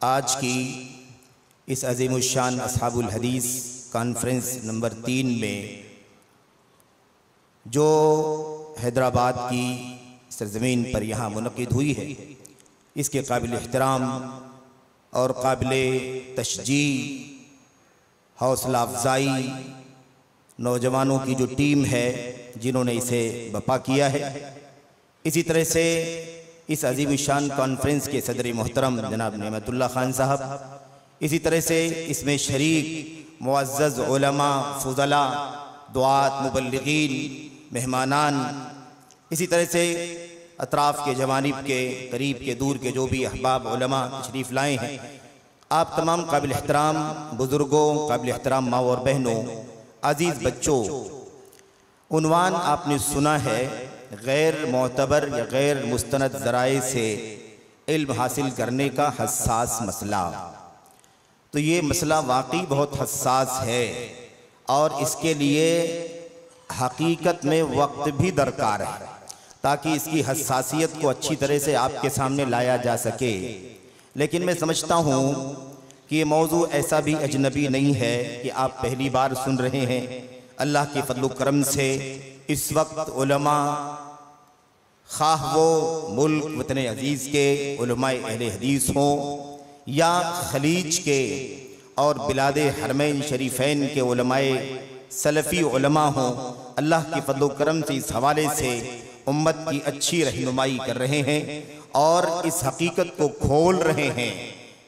आज की इस अजीम शान असहाबुल हदीस कॉन्फ्रेंस नंबर तीन में जो हैदराबाद की सरजमीन पर यहाँ मनद हुई है इसके काबिल एहतराम और काबिल तशजी हौसला अफजाई नौजवानों की जो टीम है जिन्होंने इसे बपा किया है। इसी तरह से इस अजीम शान कॉन्फ्रेंस के सदर मोहतरम जनाब नमतुल्ला खान साहब, इसी तरह से इसमें शरीक मुआज़ फजला, दुआत मुबलगिन मेहमानान, इसी तरह से अतराफ़ के जवानब के, करीब के, दूर के जो भी अहबाब तशरीफ़ लाए हैं। आप तमाम काबिल एहतराम बुज़ुर्गों काबिल एहतराम माँ और बहनों, अज़ीज़ बच्चों उनवान आपने सुना है, गैर मोतबर या गैर मुस्तनद ज़राए से इल्म हासिल करने का हसास मसला। तो ये मसला वाकई बहुत हसास है और इसके लिए हकीकत में वक्त भी दरकार है, ताकि इसकी हसासियत को अच्छी तरह से आपके सामने लाया जा सके। लेकिन मैं समझता हूँ कि ये मौजू ऐसा भी अजनबी नहीं है कि आप पहली बार सुन रहे हैं। अल्लाह के फजल करम से इस वक्त उलमा खाह वो मुल्क वतन अज़ीज़ के अहल हदीस हों, या खलीज के और बिलाद हरमैन शरीफैन के सलफ़ी हों, अल्लाह के फजल करम से इस हवाले से उम्मत की अच्छी रहनुमाई कर रहे हैं और इस हकीकत को खोल रहे हैं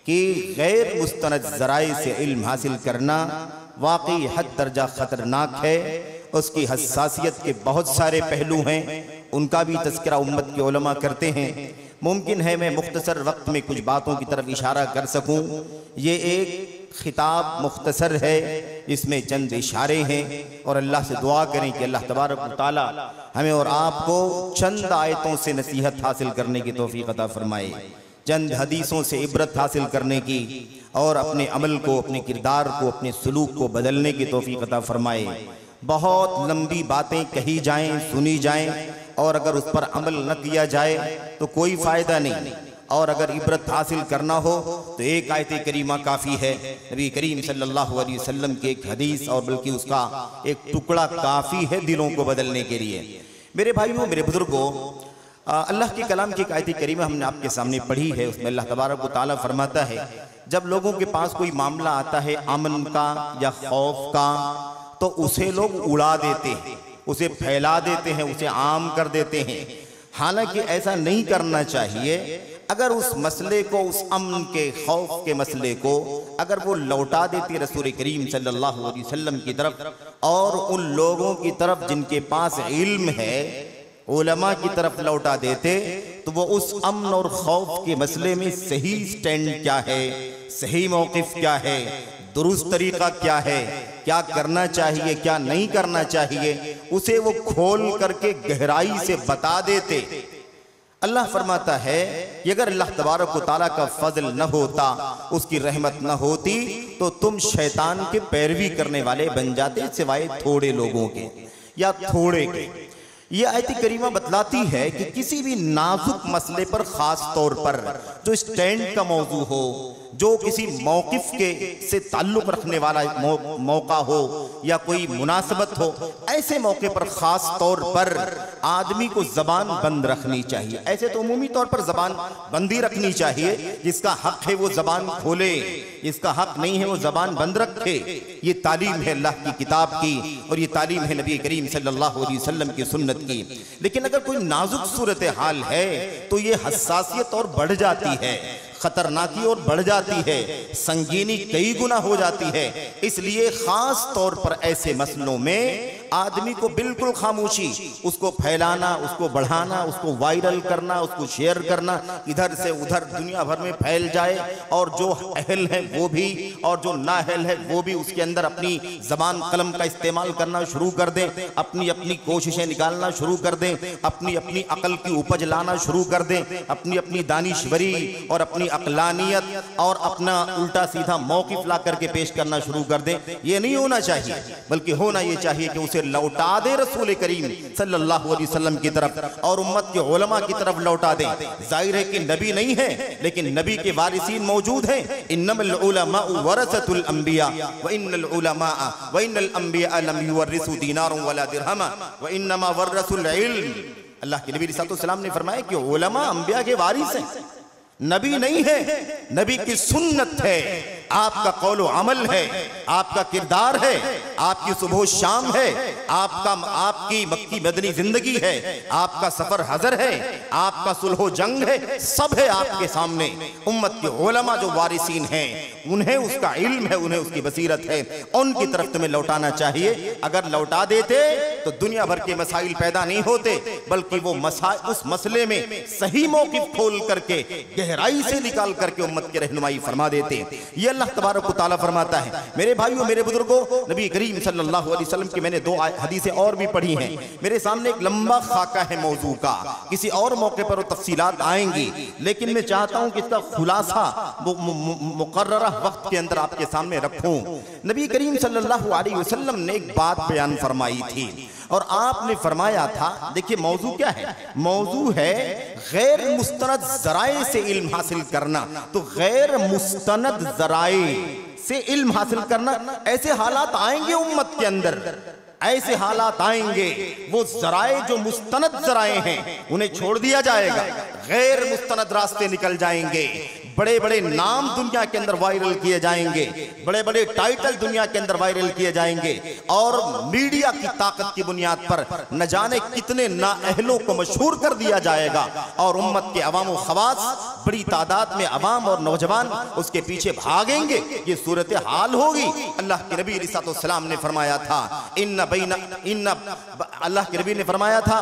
कि गैर मुस्तनद ज़राए से इल्म हासिल करना वाकई हद दर्जा ख़तरनाक है। उसकी हसासियत के बहुत सारे पहलू हैं। उनका भी तस्करा उम्मत के उलमा करते हैं। मुमकिन है मैं मुख्तसर वक्त में कुछ बातों की तरफ़ इशारा कर सकूँ। ये एक खिताब मुख्तसर है। इसमें चंद इशारे हैं और अल्लाह से दुआ करें कि अल्लाह तबारक ताला हमें और आपको चंद आयतों से नसीहत हासिल करने की तोफ़ी अता फरमाए। चंद हदीसों से इबरत हासिल करने की और अपने अमल को, अपने किरदार को, अपने सलूक को बदलने की तोफ़ी अता फरमाए। बहुत लंबी बातें कही जाएँ, सुनी जाएँ, और अगर उस पर अमल न किया जाए तो कोई फ़ायदा नहीं। और अगर इबरत हासिल करना हो तो एक आयत करीमा काफ़ी है। नबी करीम सल्लल्लाहु अलैहि वसल्लम की एक हदीस और बल्कि उसका एक टुकड़ा काफ़ी है दिलों को बदलने के लिए। मेरे भाइयों, मेरे बुज़ुर्गों अल्लाह के कलाम की एक आयत करीमा हमने आपके सामने पढ़ी है, उसमें अल्लाह तबारक ताला फरमाता है जब लोगों के पास कोई मामला आता है अमन का या खौफ का तो उसे लोग उड़ा देते हैं, उसे फैला देते हैं, उसे आम कर देते हैं। हालाँकि ऐसा नहीं करना चाहिए, अगर उस मसले को, उस अमन के खौफ के मसले को अगर वो लौटा देती रसूल करीम सल्लल्लाहु अलैहि वसल्लम की तरफ़, और उन लोगों की तरफ़ जिनके पास इल्म है, उलमा की तरफ़ लौटा देते तो वो उस अमन और खौफ के मसले में सही स्टैंड क्या है? सही मौकफ क्या है? दुरुस्त तरीका क्या है? क्या करना चाहिए, क्या नहीं करना चाहिए? उसे वो खोल करके गहराई से बता देते। अल्लाह फरमाता है, कि अगर अल्लाह तबारक ताला का फजल न होता, उसकी रहमत न होती तो तुम शैतान के पैरवी करने वाले बन जाते सिवाय थोड़े लोगों के, या थोड़े के। ये आयत करीमा बतलाती है कि किसी भी नाजुक मसले पर खास तौर पर जो स्टैंड का मौजू हो जो किसी मौकफ के से ताल्लुक रखने वाला मौ, मौका हो या कोई मुनासबत हो ऐसे मौके पर खास तौर पर आदमी को जबान बंद रखनी चाहिए। ऐसे तो उमूमी तौर पर जबान बंदी रखनी चाहिए जिसका हक है वो जबान खोले जिसका हक नहीं है वो जबान बंद रखे। ये तालीम है अल्लाह की किताब की और ये तालीम है नबी करीम सल्लल्लाहु अलैहि वसल्लम की सुन्नत की। लेकिन अगर कोई नाजुक सूरत हाल है तो ये हसासियत और बढ़ जाती है। खतरनाकी और बढ़ जाती है, संगीनी कई गुना हो जाती है। इसलिए खास तौर पर ऐसे मसलों में आदमी को बिल्कुल खामोशी, उसको फैलाना, उसको बढ़ाना, उसको वायरल करना, उसको शेयर करना, इधर से उधर दुनिया भर में फैल जाए, और जो अहल है वो भी, और जो नाहल है वो भी उसके अंदर अपनी जबान कलम का इस्तेमाल करना शुरू कर दें, अपनी अपनी कोशिशें निकालना शुरू कर दें, अपनी अपनी अकल की उपज लाना शुरू कर दें, अपनी अपनी दानिश्वरी और अपनी अकलानियत और अपना उल्टा सीधा मौकफ ला करके पेश करना शुरू कर दें। ये नहीं होना चाहिए, बल्कि होना ये चाहिए कि उसे लौटा दे रसूल करीम सल्लल्लाहु अलैहि वसल्लम की तरफ़ और उम्मत के उलमा की तरफ़ लौटा दे। ज़ाहिर है कि नबी नहीं है, लेकिन नबी के वारिसीन मौजूद हैं। इन्नमल उलमा वरसतुल अंबिया, व इन्नल उलमा व इन्नल अंबिया लम युवरिसु दीनार वला दिरहमा, व इन्नमा वरसुल इल्म। अल्लाह के नबी सल्लल्लाहु ने फरमाया कि उलमा अंबिया के वारिस हैं। नबी नहीं है, नबी की सुन्नत है। आपका कौलो अमल है, आपका किरदार है, आपकी सुबह शाम है, आपका आपकी मक्की मदनी ज़िंदगी है, आपका सफ़र हजर है, आपका सुलहो जंग है, सब है आपके सामने। उम्मत के ओलमा जो वारिसीन हैं, उन्हें उसका इल्म है, उन्हें उसकी बसीरत है। उनकी तरफ़ तुम्हें लौटाना चाहिए। अगर लौटा देते तो दुनिया भर के मसाइल पैदा नहीं होते, बल्कि वो मसा उस मसले में सही मौकिफ खोल करके, गहराई से निकाल करके उम्मत की रहनुमाई फरमा देते। ये अल्लाह तबारक ताला फरमाता है, मेरे भाइयों, मेरे बुज़ुर्गों, नबी करीम सल्लल्लाहु अलैहि वसल्लम की मैंने दो हदीसें और भी पढ़ी हैं। मेरे सामने एक लंबा खाका है मौजू का, किसी और मौके पर वो तफसीलात आएँगी, लेकिन मैं चाहता हूँ कि इसका खुलासा मुकर्रा वक्त के अंदर आपके सामने रखूँ। नबी करीम वसल्लम ने एक बात बयान फरमाई थी और आपने फरमाया था, देखिए मौजू क्या है? मौजू है गैर मुस्तनद जराए से इल्म हासिल करना। तो गैर मुस्तनद जराए से इल्म हासिल करना, ऐसे हालात आएँगे उम्मत के अंदर? ऐसे हालात आएँगे, वो जराए जो मुस्तनद जराए हैं, उन्हें छोड़ दिया जाएगा। गैर मुस्तनद रास्ते निकल जाएँगे। बड़े बड़े नाम दुनिया के अंदर वायरल किए जाएँगे बड़े बड़े टाइटल दुनिया के अंदर वायरल किए जाएँगे, और मीडिया की ताकत की बुनियाद पर न जाने कितने नाअहलों को मशहूर कर दिया जाएगा। और उम्मत के अवाम खवास, बड़ी तादाद में अवाम और नौजवान उसके पीछे भागेंगे, ये सूरत हाल होगी। अल्लाह के नबी सलाम ने फरमाया था इन इन अल्लाह के नबी ने फरमाया था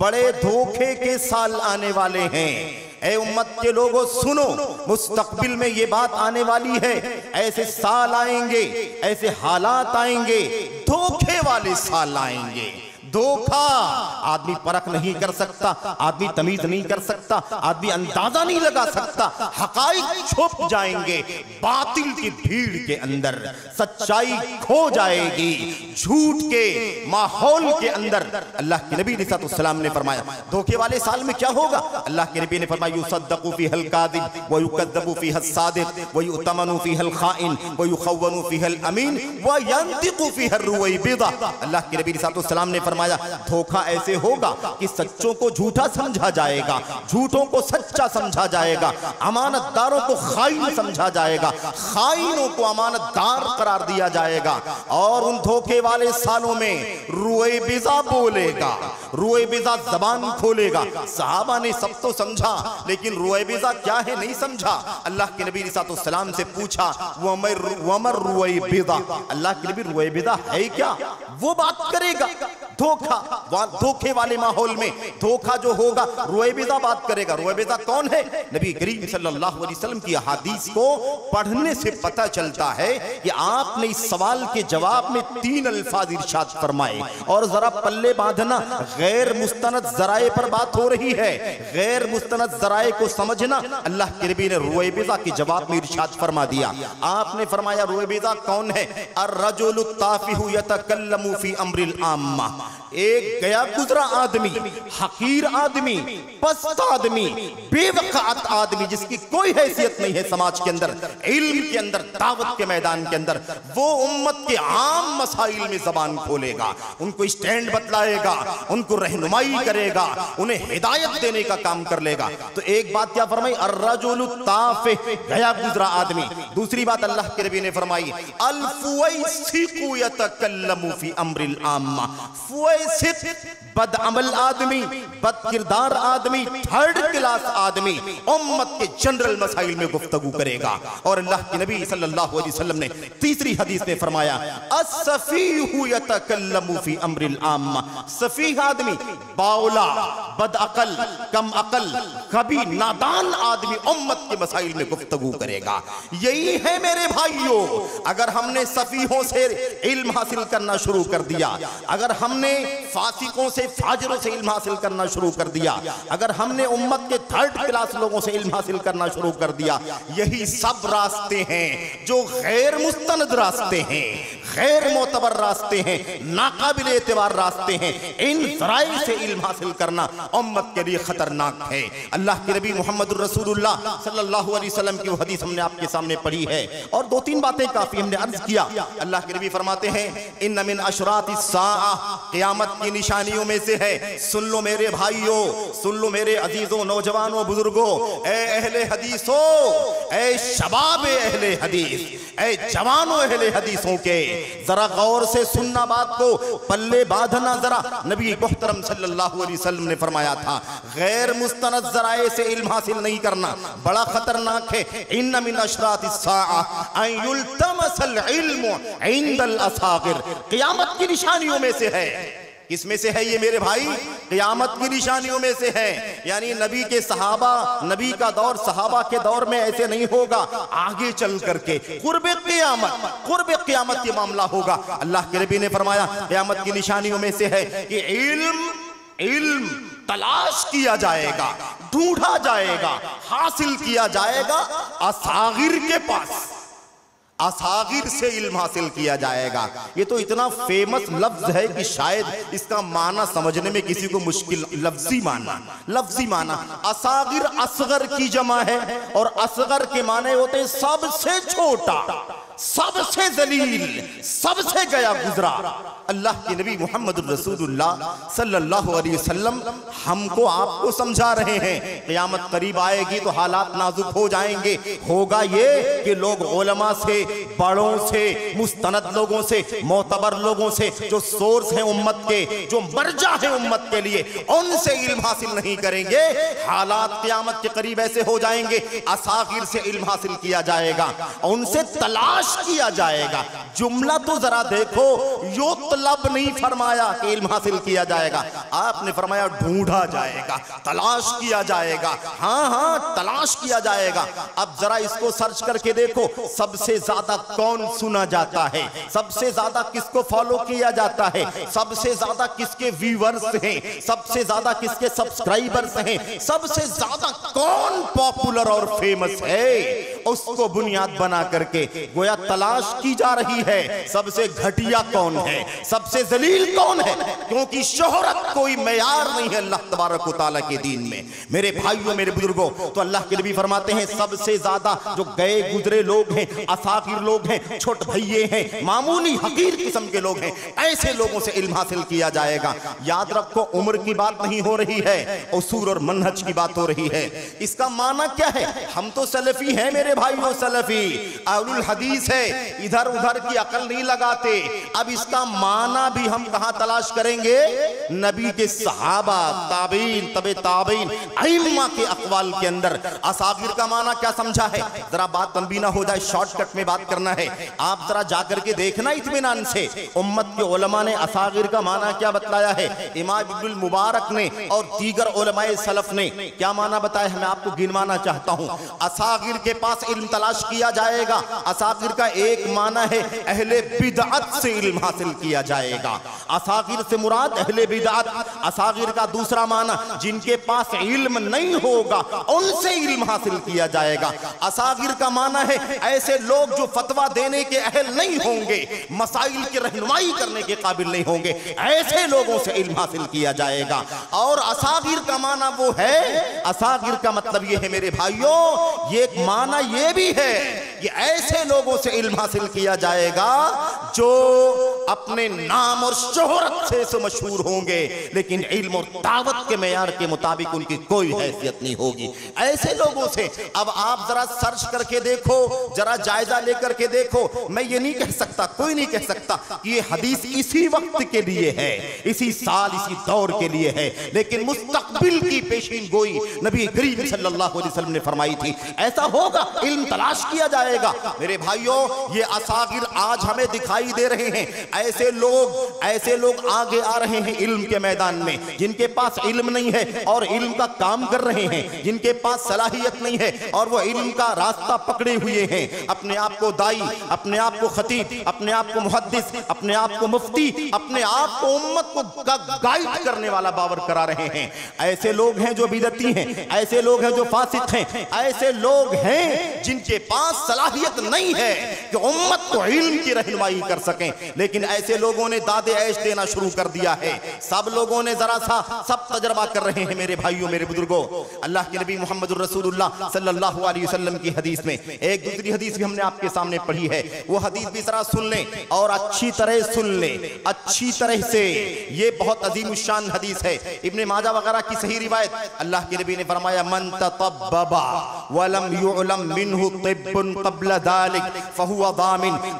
बड़े धोखे के साल आने वाले हैं। ए उम्मत के लोगों, सुनो, मुस्तकबिल में ये बात आने वाली है। ऐसे साल आएँगे, ऐसे हालात आएँगे, धोखे वाले साल आएँगे। धोखा। आदमी परख नहीं कर सकता, आदमी तमीज नहीं कर सकता, आदमी अंदाज़ा नहीं लगा सकता। हकाइक छुप जाएँगे, बातिल की भीड़ के अंदर, सच्चाई खो जाएगी, झूठ के माहौल के अंदर। अल्लाह के नबी सलाम ने फरमाया, धोखे वाले साल में क्या होगा? अल्लाह के नबी ने फरमाया अल्लाह के नबी ने फरमाया धोखा ऐसे होगा कि सच्चों को झूठा समझा जाएगा, झूठों को सच्चा समझा जाएगा, अमानतदारों को खाइन समझा जाएगा, खाइनों को अमानतदार करार दिया जाएगा। और उन धोखे वाले सालों में रुए बिजा बोलेगा रुए बिजा जबान खोलेगा। साहबा ने सब तो समझा, लेकिन रुए बिजा क्या है नहीं समझा? अल्लाह के नबी सलाम से पूछा, वमर रुए बिजा अल्लाह के नबी रुए बिजा है क्या? वो बात करेगा। धोखा धोखे वाले माहौल में धोखा जो होगा रोएबिजा बात करेगा। रोएबिजा कौन है? नबी करीम सल्लल्लाहु अलैहि वसल्लम की हदीस को पढ़ने से पता चलता है कि आपने इस सवाल के जवाब में तीन अल्फाज इरशाद फरमाए। और जरा पल्ले बांधना गैर मुस्तनद जराए पर बात हो रही है। गैर मुस्तनद जराए को समझना अल्लाह के नबी ने रुएबिजा के जवाब में इरशाद फरमा दिया। आपने फरमाया रुएबिजा कौन है? अर्रजुलु ताफिहु यतकल्लमु फ़ी अम्रिल आम्मा। एक गया गुजरा आदमी, हकीर आदमी, पस्त आदमी, बेवकात आदमी, जिसकी कोई हैसियत नहीं है समाज के अंदर, इल्म के अंदर, दावत के मैदान के अंदर, वो उम्मत के आम मसाइल में जबान खोलेगा, उनको स्टैंड बतलाएगा, उनको रहनुमाई करेगा, उन्हें हिदायत देने का काम कर लेगा। तो एक बात क्या फरमाई? अर्रजुलु ताफे, गया गुजरा आदमी। दूसरी बात अल्लाह के नबी ने फरमाई अल फुवैसिकु यतकल्लमु फ़ी अम्रिल आम्मा। फुवैसिक बद अमल आदमी, बद किरदार आदमी, थर्ड क्लास आदमी, उम्मत के जनरल मसाइल में गुफ्तगू करेगा। और अल्लाह के नबी सल्लल्लाहु अलैहि वसल्लम ने तीसरी हदीस में फरमाया असफीहु यतकल्लमु फ़ी अम्रिल आम्मा। सफीह आदमी, बाउला, बद अकल, कम अकल, कभी नादान आदमी उम्मत के मसाइल में गुफ्तगू करेगा। यही है मेरे भाइयों, अगर हमने सफीहों से इल्म हासिल करना शुरू कर दिया, अगर हमने फासिकों से फाजरों से इल्म हासिल करना शुरू कर दिया। अगर हमने उम्मत के थर्ड क्लास लोगों से इल्म हासिल करना शुरू कर दिया, यही सब रास्ते हैं जो गैर मुस्तनद रास्ते हैं, गैर मोतबर रास्ते हैं, नाकाबिल एतबार रास्ते हैं। इन जराए से इल्म हासिल करना उम्मत के लिए खतरनाक है। अल्लाह के नबी मोहम्मद रसूलुल्लाह सल्लल्लाहु अलैहि वसल्लम की हदीस हमने आपके सामने पढ़ी है। और दो तीन बातें काफ़ी हमने अर्ज़ किया। अल्लाह के नबी फरमाते हैं इन मिन अशरात क़यामत की निशानियों में से है। सुन लो मेरे भाइयों, सुन लो मेरे अजीजों, नौजवानों, बुज़ुर्गों। ए अहले हदीसो, ए शबाब अहले हदीस, ए जवानों अहले हदीसों के, जरा गौर से सुनना बात को, पल्ले बांधना जरा। नबी मोहतरम सल्लल्लाहु अलैहि वसल्लम ने फरमाया था, गैर मुस्तनद जराए से इल्म हासिल नहीं करना, बड़ा खतरनाक है। इन मिन अशरात इल्म इंदल असागिर। क़यामत की निशानियों में से है। किसमें से है ये मेरे भाई, क़यामत की निशानियों में से है। यानी नबी के सहाबा, नबी का दौर सहाबा के दौर में ऐसे नहीं होगा। आगे चल करके कुर्ब क़यामत, कुर्ब ये मामला होगा। अल्लाह के नबी ने फरमाया, क़यामत की निशानियों में से है कि इल्म इल्म तलाश किया जाएगा, ढूंढा जाएगा, हासिल किया जाएगा असागिर के पास। असागिर से इल्म हासिल किया जाएगा। ये तो इतना फ़ेमस लफ्ज है कि शायद इसका माना समझने में किसी को मुश्किल, लफ्जी माना लफ्जी माना। असागिर असगर की जमा है और असगर के माने होते सबसे छोटा। सबसे जलील सबसे गया गुजरा। अल्लाह के नबी मोहम्मद सल्लल्लाहु अलैहि वसल्लम हमको आपको समझा रहे हैं, क़यामत करीब आएगी तो हालात नाजुक हो जाएँगे। होगा ये कि लोग ओलमा से, बड़ों से, मुस्तनद लोगों से, मोतबर लोगों से, जो सोर्स हैं उम्मत के, जो मर्जा है उम्मत के लिए, उनसे इल्म हासिल नहीं करेंगे। हालात क़यामत के करीब ऐसे हो जाएँगे असागिर से इल्म हासिल किया जाएगा। उनसे तलाश किया जाएगा। जुमला तो जरा देखो यो तलब नहीं फरमाया, इल्म हासिल किया जाएगा। आपने फरमाया ढूंढा जाएगा, तलाश किया जाएगा। हाँ हाँ तलाश किया जाएगा। अब जरा इसको सर्च करके देखो, सबसे ज़्यादा कौन सुना जाता है? सबसे ज़्यादा किसको फॉलो किया जाता है? सबसे ज़्यादा किसके व्यूवर्स हैं? सबसे ज़्यादा किसके सब्सक्राइबर्स हैं? सबसे ज़्यादा कौन पॉपुलर और फ़ेमस है? उसको बुनियाद बना करके गोया तलाश की जा रही है। सबसे घटिया कौन है? सबसे जलील कौन है? क्योंकि शोहरत कोई मैार नहीं है अल्लाह तबारक के दीन में। मेरे भाइयों, मेरे बुज़ुर्गों तो अल्लाह के नबी फरमाते हैं, सबसे ज़्यादा जो गए गुजरे लोग हैं असाकिर लोग हैं, छोट भैये हैं, मामूली हकीर किस्म के लोग हैं, ऐसे लोगों से इल्म हासिल किया जाएगा। याद रखो, उम्र की बात नहीं हो रही है, उसूर और मनहज की बात हो रही है। इसका माना क्या है? हम तो सलफी हैं मेरे भाइयों सलफी, अहलुल हदीस है, इधर उधर की अकल नहीं लगाते। अब इसका माना भी हम कहाँ तलाश करेंगे? नबी के सहाबा, ताबीन, तबे ताबीन, अइम्मा के अकवाल के अंदर। असागिर का माना क्या समझा है? जरा बात लंबी ना हो जाए, शॉर्टकट में बात करना है। आप जरा जाकर के देखना इतमान से। उम्मत के उलमा ने असागिर का माना क्या बतलाया है? इमाम इब्नुल मुबारक ने और दीगर सलफ ने। क्या माना बताया मैं आपको गिनवाना चाहता हूँ। असागिर के पास इल्म तलाश किया जाएगा। असागिर का एक माना है, अहले बिदअत से इल्म हासिल किया जाएगा। असागिर से मुराद अहले बिदअत। असागिर का दूसरा माना, जिनके पास इल्म नहीं होगा, उनसे इल्म हासिल किया जाएगा। असागिर का माना है, ऐसे लोग जो फतवा देने के अहल नहीं होंगे, मसाइल की रहनुमाई करने के काबिल नहीं होंगे, ऐसे लोगों से इल्म हासिल किया जाएगा। और असागिर का माना वो है असागिर का मतलब ये है, मेरे भाइयों, ये एक माना ये भी है कि ऐसे लोगों से इल्म हासिल किया जाएगा जो अपने नाम और शोहरत से, से मशहूर होंगे लेकिन इल्म और दावत के मैार के मुताबिक उनकी कोई हैसियत नहीं होगी। ऐसे लोगों से अब आप जरा सर्च करके देखो जरा जायजा लेकर के देखो। मैं ये नहीं कह सकता कोई नहीं कह सकता कि ये हदीस इसी वक्त के लिए है इसी साल इसी दौर के लिए है। लेकिन मुस्तकबिल की पेशीन गोई नबी करीम सल्लल्लाहु अलैहि वसल्लम ने फरमाई थी ऐसा होगा इल्म तलाश किया जाएगा। मेरे भाइयों ये असागिर आज हमें दिखाई दे रहे हैं। ऐसे लोग ऐसे लोग आगे आ रहे हैं इल्म के मैदान में, जिनके पास इल्म नहीं है और इल्म का काम कर रहे हैं, जिनके पास सलाहियत नहीं है और वो इल्म का रास्ता पकड़े हुए हैं। अपने आप को दाई, अपने आप को खतीब, अपने आप को मुहद्दिस, अपने आप को मुफ्ती, अपने आप को उम्मत को गाइड करने वाला बावर करा रहे हैं। ऐसे लोग हैं जो बिदती हैं, ऐसे लोग हैं जो फासिक हैं, ऐसे लोग हैं जिनके पास सलाहियत नहीं है कि उम्मत को इल्म की रहनुमाई कर सकें। लेकिन ऐसे लोगों ने दादे ऐश देना शुरू कर दिया है। सब लोगों ने जरा सा, सब तजर्बा कर रहे हैं मेरे भाइयों, मेरे बुज़ुर्गों। अल्लाह के नबी मोहम्मद की हदीस में एक दूसरी हदीस भी हमने आपके सामने पढ़ी है। वो हदीस भी जरा सुन लें और अच्छी तरह सुन लें। अच्छी तरह से। ये बहुत अजीम शान हदीस है। इब्ने माजा वगैरह की सही रिवायत। अल्लाह के नबी ने फरमाया, मन ततब्बा वलम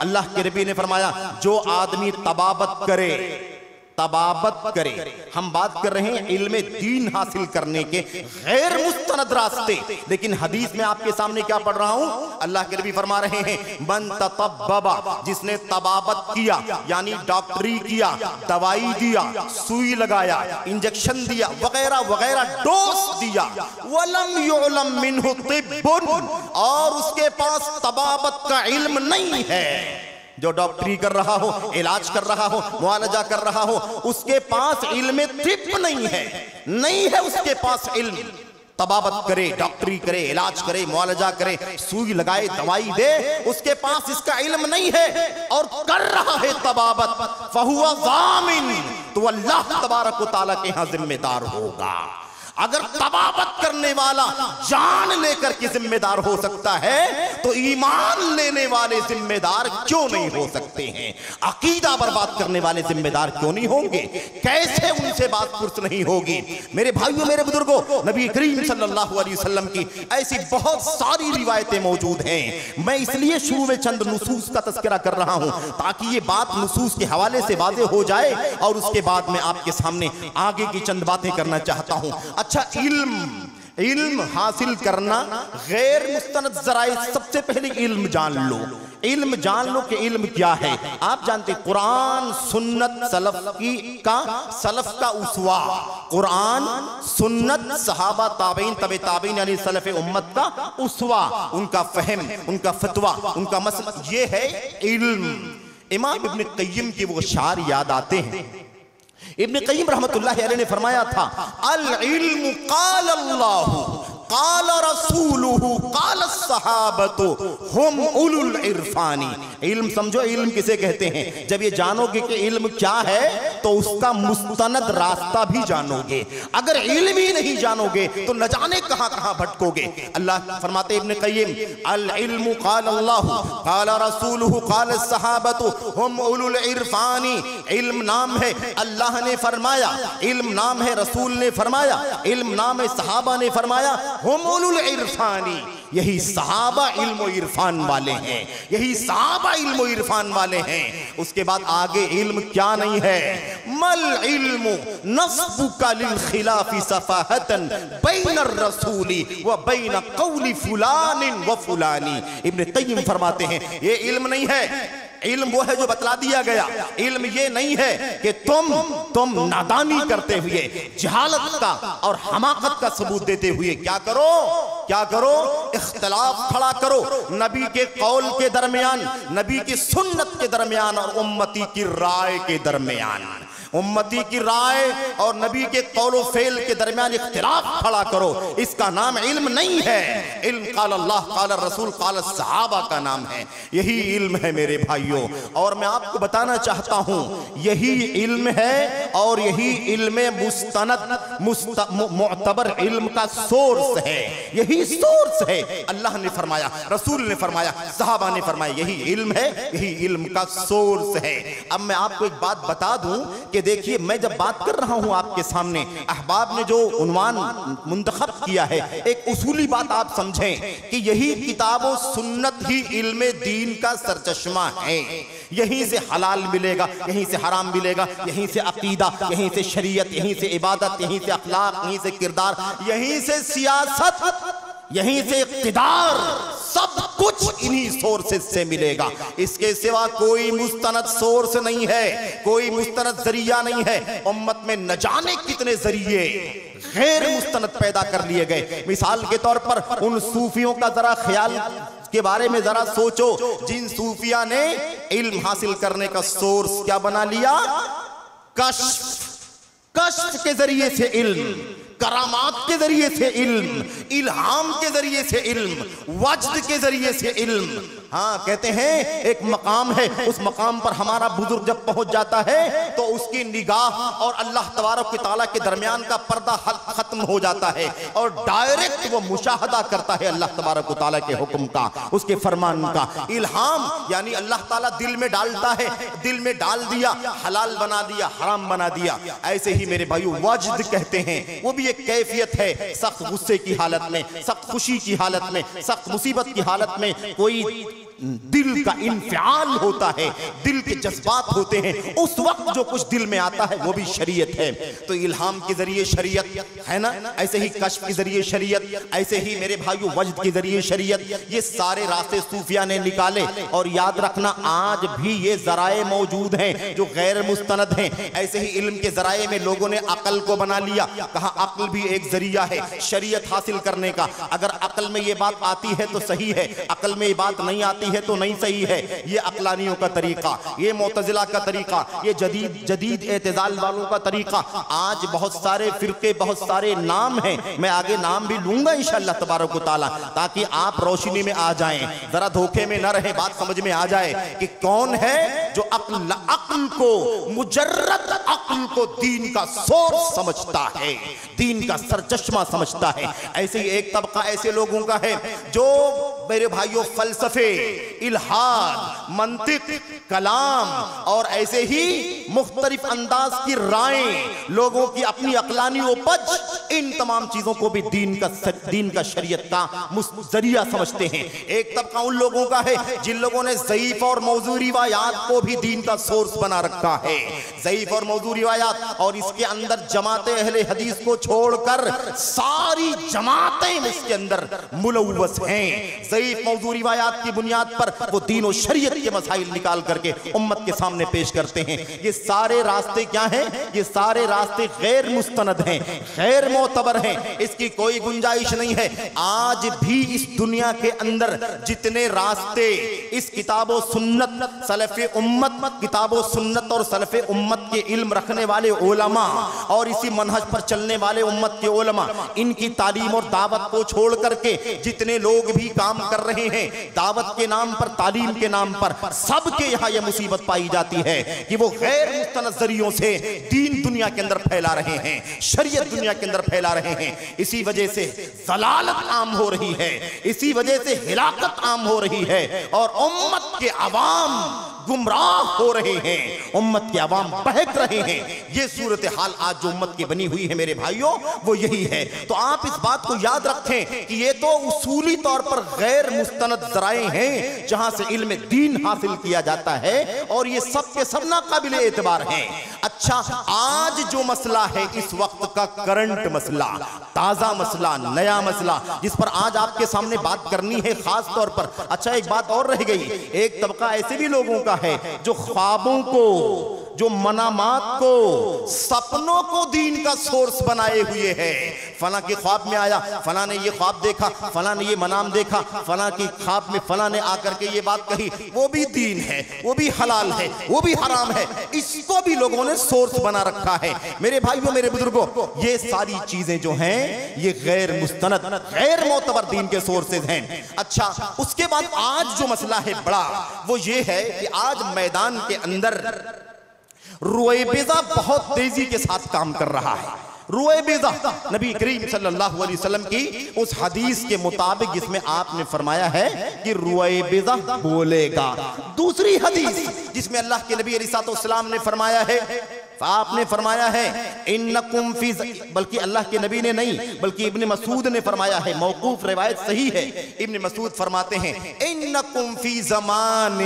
अल्लाह के नबी ने फरमाया जो आदमी तबाबत करे तबाबत करे। हम बात कर रहे हैं इल्म दीन हासिल करने के गैर मुस्तनद रास्ते। लेकिन हदीस में आपके सामने क्या पढ़ रहा हूँ? अल्लाह के नबी फरमा रहे हैं, मन ततब्बा जिसने तबाबत किया, यानी डॉक्टरी किया, दवाई दिया, सुई लगाया, इंजेक्शन दिया, वगैरह वगैरह डोज दिया। वलम मिनहु और उसके पास तबाबत का इल्म नहीं है। जो डॉक्टरी कर रहा हो, इलाज कर रहा हो मुआलजा कर रहा हो, उसके पास इल्म तिब नहीं है। नहीं है उसके पास इल्म। तबाबत करे डॉक्टरी करे, इलाज करे मुआलजा करे, सुई लगाए, दवाई दे, उसके पास इसका इल्म नहीं है और कर रहा है तबाबत। फहुआ जामिन तो अल्लाह तबारक ताला के यहाँ जिम्मेदार होगा। अगर तबावत करने वाला जान लेकर के जिम्मेदार हो सकता है तो ईमान लेने वाले जिम्मेदार क्यों नहीं हो सकते हैं? अकीदा बर्बाद करने वाले जिम्मेदार क्यों नहीं होंगे? कैसे उनसे बात पुरुष नहीं होगी? मेरे भाइयों, मेरे बुज़ुर्गों, नबी करीम सल्लल्लाहु अलैहि वसल्लम की ऐसी बहुत सारी रिवायतें मौजूद हैं। मैं इसलिए शुरू में चंद नसूस का तस्करा कर रहा हूँ, ताकि ये बात नसूस के हवाले से वाजे हो जाए और उसके बाद मैं आपके सामने आगे की चंद बातें करना चाहता हूँ। अच्छा इल्म। इल्म हासिल करना गैर मुस्तनद जराए सबसे पहले इल्म जान लो। इल्म जान लो कि इल्म क्या है। आप जानते कुरान सुन्नत सलफ की का सलफ का उसवा। कुरान सुन्नत सहाबा ताबीन तबे ताबीन यानी सलफ उम्मत का उसवा। उनका फहम, उनका फतवा, उनका मसल ये है इल्म। इमाम इब्न कय्यम के वो शार याद आते हैं। इब्न कईम रहमत ने फरमाया था अल इल्म काल रसूल काल सहाबतु हम उलुल इरफानी इल्म समझो इल्म किसे कहते हैं जब ये जानोगे कि इल्म क्या है तो उसका मुस्तनद रास्ता भी जानोगे अगर इल्म ही नहीं जानोगे तो न जाने कहाँ कहाँ भटकोगे अल्लाह फरमाते इब्ने कय्यिम अल इल्मु काल अल्लाह काल रसूलुहु काल सहाबतु हम उलुल इरफानी इल्म नाम है अल्लाह ने फरमाया इल्म नाम है रसूल ने फरमाया इल्म नाम है सहाबा ने फरमाया इरफानी। यही सहाबा इल्म इरफान वाले हैं। यही सहाबा इल्म इरफान वाले हैं। उसके बाद आगे इल्म क्या नहीं है? मल इल्म खिलाफी सफाहतन बैन रसूली व बैन कौली फुलानिन व फुलानी। इब्ने तय्यिम फरमाते हैं, ये इल्म नहीं है। इल्म वो है जो बतला दिया गया। इल्म ये नहीं है कि तुम तुम नादानी करते हुए, जहालत का और हमाकत का सबूत देते हुए क्या करो? क्या करो? इख्तलाफ खड़ा करो। नबी के कौल के दरमियान, नबी की सुन्नत के दरमियान और उम्मती की राय के दरमियान। उम्मती की राय और नबी के कौलो फेल के दरमियान इख्तिलाफ खड़ा करो। इसका नाम इल्म नहीं है। इल्म काल अल्लाह, काल रसूल, काल सहाबा का नाम है। यही इल्म है मेरे भाइयों। और मैं आपको बताना चाहता हूँ, यही इल्म है और यही इल्म मुस्तनद, मुस्त मुतबर इल्म का सोर्स है। यही सोर्स है। अल्लाह ने फरमाया, रसूल ने फरमाया, सहाबा ने फरमाया, यही इल्म है, यही इल्म का सोर्स है। अब मैं आपको एक बात बता दूँ कि देखिए मैं जब बात कर रहा हूँ आपके सामने, अहबाब ने जो उन्वान मुंतखब किया है, एक उसूली बात आप समझें कि यही किताब सुन्नत ही इल्म दीन का सरचश्मा है। यहीं से हलाल मिलेगा, यहीं से हराम मिलेगा, यहीं से अकीदा, यहीं से शरीयत, यहीं से इबादत, यहीं से अखलाक, यहीं से किरदार, यहीं से सियासत। यहीं से इक़्तिदार सब कुछ इन्हीं सोर्सेज से मिलेगा। इसके सिवा कोई मुस्तनद सोर्स नहीं है, कोई मुस्तनद ज़रिया नहीं है। उम्मत में न जाने कितने ज़रिए गैर मुस्तनद पैदा कर लिए गए। मिसाल के तौर पर उन सूफियों का जरा ख्याल के बारे में जरा सोचो। जिन सूफिया ने इल्म हासिल करने का सोर्स क्या बना लिया? कश्फ। कश्फ के ज़रिए से इल्म। करामात के ज़रिए से इल्म, इल्हाम के ज़रिए से इल्म, वजद के ज़रिए से इल्म। हाँ कहते हैं, एक मकाम है। उस मकाम पर हमारा बुज़ुर्ग जब पहुँच जाता है तो उसकी निगाह और अल्लाह तबारक ताला के दरमियान का पर्दा खत्म हो जाता है और डायरेक्ट वो मुशाहदा करता है अल्लाह तबारक ताला के हुक्म का, उसके फरमान का। इल्हाम, यानी अल्लाह ताला दिल में डालता है, दिल में डाल दिया, हलाल बना दिया, हराम बना दिया। ऐसे ही मेरे भाई वजद कहते हैं, वो भी एक कैफियत है सख्त गुस्से की हालत में, सख्त खुशी की हालत में, सख्त मुसीबत की हालत में कोई दिल का इंफियाल होता है, दिल के जज्बात होते हैं। उस वक्त जो कुछ दिल में आता है, वो भी शरीयत है। तो इल्हाम के ज़रिए शरीयत, है ना? ऐसे ही कश्फ के ज़रिए शरीयत, ऐसे ही मेरे भाइयों वजद के ज़रिए शरीयत, ये सारे रास्ते सूफिया ने निकाले। और याद रखना, आज भी ये जराए मौजूद हैं जो गैर मुस्तनद हैं। ऐसे ही इल्म के जराए में लोगों ने अकल को बना लिया। कहा, अकल भी एक ज़रिया है, शरीयत हासिल करने का। अगर अकल में ये बात आती है तो सही है। अकल में ये बात नहीं आती है तो नहीं सही है। ये अकलानियों का तरीका, ये मोतजिला का तरीका, ये जदीद जदीद एतजाल वालों का तरीका। आज बहुत सारे फिरके, बहुत सारे नाम हैं। मैं आगे नाम भी लूँगा इंशाल्लाह तबारक ताला, ताकि आप रोशनी में आ जाएँ। जरा धोखे में न रहे, बात समझ में आ जाए कि कौन है जो अक्ल अक्ल को मुजर्रद अक्ल को दीन का सोर्स समझता है, दीन का सरचश्मा समझता है। ऐसे ही एक तबका ऐसे लोगों का है जो मेरे भाइयों, फलसफे, इल्हाद मंतिक कलाम और ऐसे ही मुख्तलिफ़ अंदाज की राय लोगों की अपनी अकलानी उपज, इन तमाम चीज़ों को भी दीन का दीन का शरीयत का ज़रिया समझते हैं। एक तबका उन लोगों का है जिन लोगों ने जयीफ और मौजूद रिवायात को भी दीन का सोर्स बना रखा है। जयीफ और मौजूद रिवायात और इसके अंदर जमाते अहले हदीस को छोड़कर सारी जमातें इसके अंदर मुलवस हैं। कई मौजूद रिवायात की बुनियाद पर वो दीन और शरीयत के मसाइल निकाल करके उम्मत के सामने पेश करते हैं। ये सारे रास्ते क्या हैं? ये सारे रास्ते गैर मुस्तनद हैं, गैर मोतबर हैं। इसकी कोई गुंजाइश नहीं है। आज भी इस दुनिया के अंदर जितने रास्ते इस किताबो सुन्नत, सलफ़ उम्मत, किताबो सुन्नत और सलफ़ उम्मत के इल्म रखने वाले ओलमा और इसी मनहज पर चलने वाले उम्मत के ओलमा इनकी तालीम और दावत को छोड़ करके जितने लोग भी काम कर रहे हैं। दावत के नाम पर, तालीम के नाम पर, सबके यहाँ यह मुसीबत पाई जाती है कि वो गैर मुस्तनद जरियों से दीन दुनिया के अंदर फैला रहे हैं, शरीयत दुनिया के अंदर फैला रहे हैं। इसी वजह से जलालत आम हो रही है, इसी वजह से हिलाकत आम हो रही है और उम्मत के अवाम गुमराह हो रहे हैं। उम्मत के अवाम बहक रहे हैं। ये सूरत हाल आज जो उम्मत की बनी हुई है मेरे भाइयों, वो यही है। तो आप इस बात को याद रखें कि ये तो उसूली तौर पर गैर मुस्तनद जराए हैं, जहाँ से इल्म दीन हासिल किया जाता है और ये सब के सब नाकाबिल एतबार हैं। अच्छा आज जो मसला है, इस वक्त का करंट मसला, ताज़ा मसला, नया मसला, जिस पर आज आपके सामने बात करनी है खास तौर पर। अच्छा एक बात और रह गई, एक तबका ऐसे भी लोगों का है, जो ख्वाबों को जो मनामात को, सपनों को दीन का सोर्स बनाए हुए हैं। फला के ख्वाब में आया, फला ने ये ख्वाब देखा, फला ने ये मनाम देखा, फला की ख्वाब में फला ने आकर के ये बात कही, वो भी दीन है, वो भी हलाल है, वो भी हराम है, इसको भी लोगों ने सोर्स बना रखा है। मेरे भाइयों, मेरे बुज़ुर्गों, ये सारी चीज़ें जो हैं, ये गैर मुस्तनद गैर मोतबर दीन के सोर्सेज हैं। अच्छा उसके बाद आज जो मसला है बड़ा, वो ये है कि आज मैदान के अंदर रुएबेजा बहुत तेज़ी के साथ काम कर रहा है। रुएबेजा नबी करीम सल्लल्लाहु अलैहि वसल्लम की उस हदीस के मुताबिक जिसमें आपने फरमाया है कि रुएबेजा बोलेगा। दूसरी हदीस जिसमें अल्लाह के नबी सलाम ने फरमाया है आपने फरमाया है इन फ़ी बल्कि अल्लाह के नबी ने नहीं, बल्कि इब्ने मसूद ने फरमाया है, मौकूफ रिवायत सही है। इब्ने मसूद फरमाते हैं इन नकुम फ़ी जमान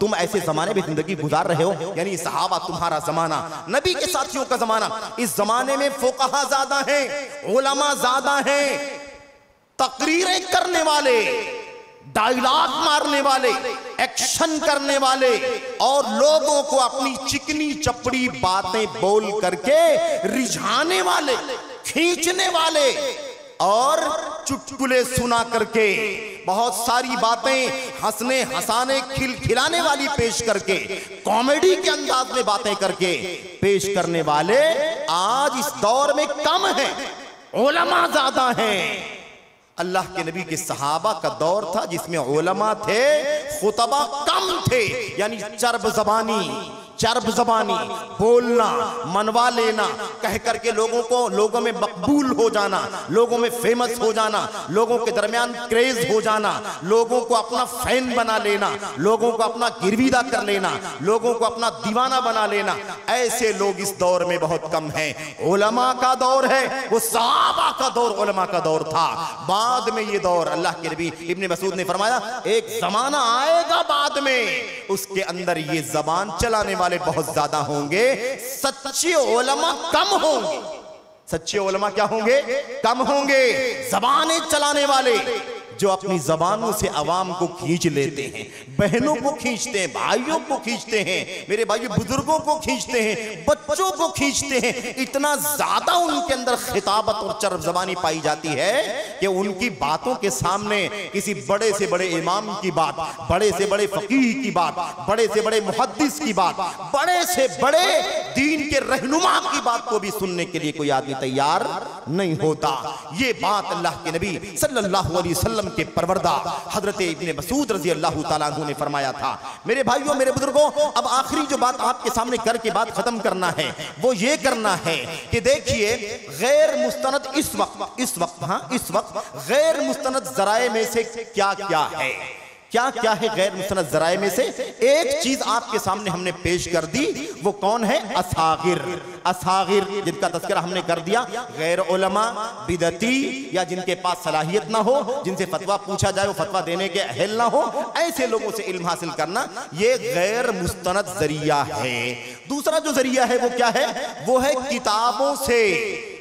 तुम ऐसे जमाने में ज़िंदगी गुजार रहे हो, यानी सहाबा तुम्हारा जमाना, नबी के साथियों का जमाना। इस जमाने में फुकहा ज़्यादा है ओलमा ज़्यादा है, तकरीरें करने वाले, डायलॉग मारने वाले एक्शन करने वाले और लोगों को अपनी चिकनी चपड़ी बातें बोल करके रिझाने वाले, खींचने वाले और चुटकुले सुना करके, बहुत सारी बातें हंसने हंसाने खिल खिलाने वाली पेश करके, कॉमेडी के अंदाज में बातें करके पेश करने वाले आज इस दौर में कम है, ओलमा ज़्यादा हैं। अल्लाह के नबी के सहाबा का दौर था जिसमें ओलमा थे खुतबा कम थे यानी चर्ब जबानी। चरब जबानी, बोलना, मनवा लेना, कह करके लोगों को, लोगों में मकबूल हो जाना, लोगों में फ़ेमस हो जाना, लोगों के दरमियान क्रेज हो जाना, लोगों को अपना फ़ैन बना लेना, लोगों को अपना गिरवीदा कर लेना, लोगों को अपना दीवाना बना लेना। ऐसे लोग इस दौर में बहुत कम हैं। ओलमा का दौर है, वो साहबा का दौर ओलमा का दौर था। बाद में ये दौर, अल्लाह के नबी, इब्ने मसूद ने फरमाया, एक जमाना आएगा बाद में, उसके अंदर ये जबान चलाने वाला वाले बहुत ज़्यादा होंगे। सच्चे ओलमा कम होंगे। सच्चे ओलमा क्या होंगे? कम होंगे। जबाने चलाने वाले। जो अपनी जबानों से अवाम को खींच लेते हैं, बहनों को खींचते हैं, भाइयों को खींचते हैं, मेरे भाई बुज़ुर्गों को खींचते हैं, बच्चों को खींचते हैं, इतना ज़्यादा उनके अंदर खिताबत और चरब जबानी पाई जाती है कि उनकी बातों के सामने किसी बड़े से बड़े इमाम की बात, बड़े से बड़े फकीह की बात, बड़े से बड़े मुहद्दिस की बात, बड़े से बड़े दीन के रहनुमा की बात को भी सुनने के लिए कोई आदमी तैयार नहीं होता। ये बात अल्लाह के नबी सल्लल्लाहु अलैहि वसल्लम के परवरदा हज़रत इब्ने मसूद रज़ी अल्लाह तआला ने फरमाया था। मेरे भाइयों, मेरे बुज़ुर्गों, अब आखिरी जो बात आपके सामने करके बात खत्म करना है, वो ये करना है कि देखिए, गैर मुस्तनद इस वक्त इस वक्त हाँ इस वक्त गैर मुस्तनद जराए में से क्या क्या है? क्या क्या है गैर मुसनद जराए में से? एक चीज़ आपके सामने हमने पेश कर दी, वो कौन है? असागिर। असागिर, जिनका तस्करा हमने कर दिया, गैर उलमा, बिदती, या जिनके पास सलाहियत ना हो, जिनसे फतवा पूछा जाए, वो फतवा देने के अहल ना हो, ऐसे लोगों से इल्म हासिल करना, ये गैर मुस्तनद ज़रिया है। दूसरा जो ज़रिया है, वो क्या है? वो है किताबों से,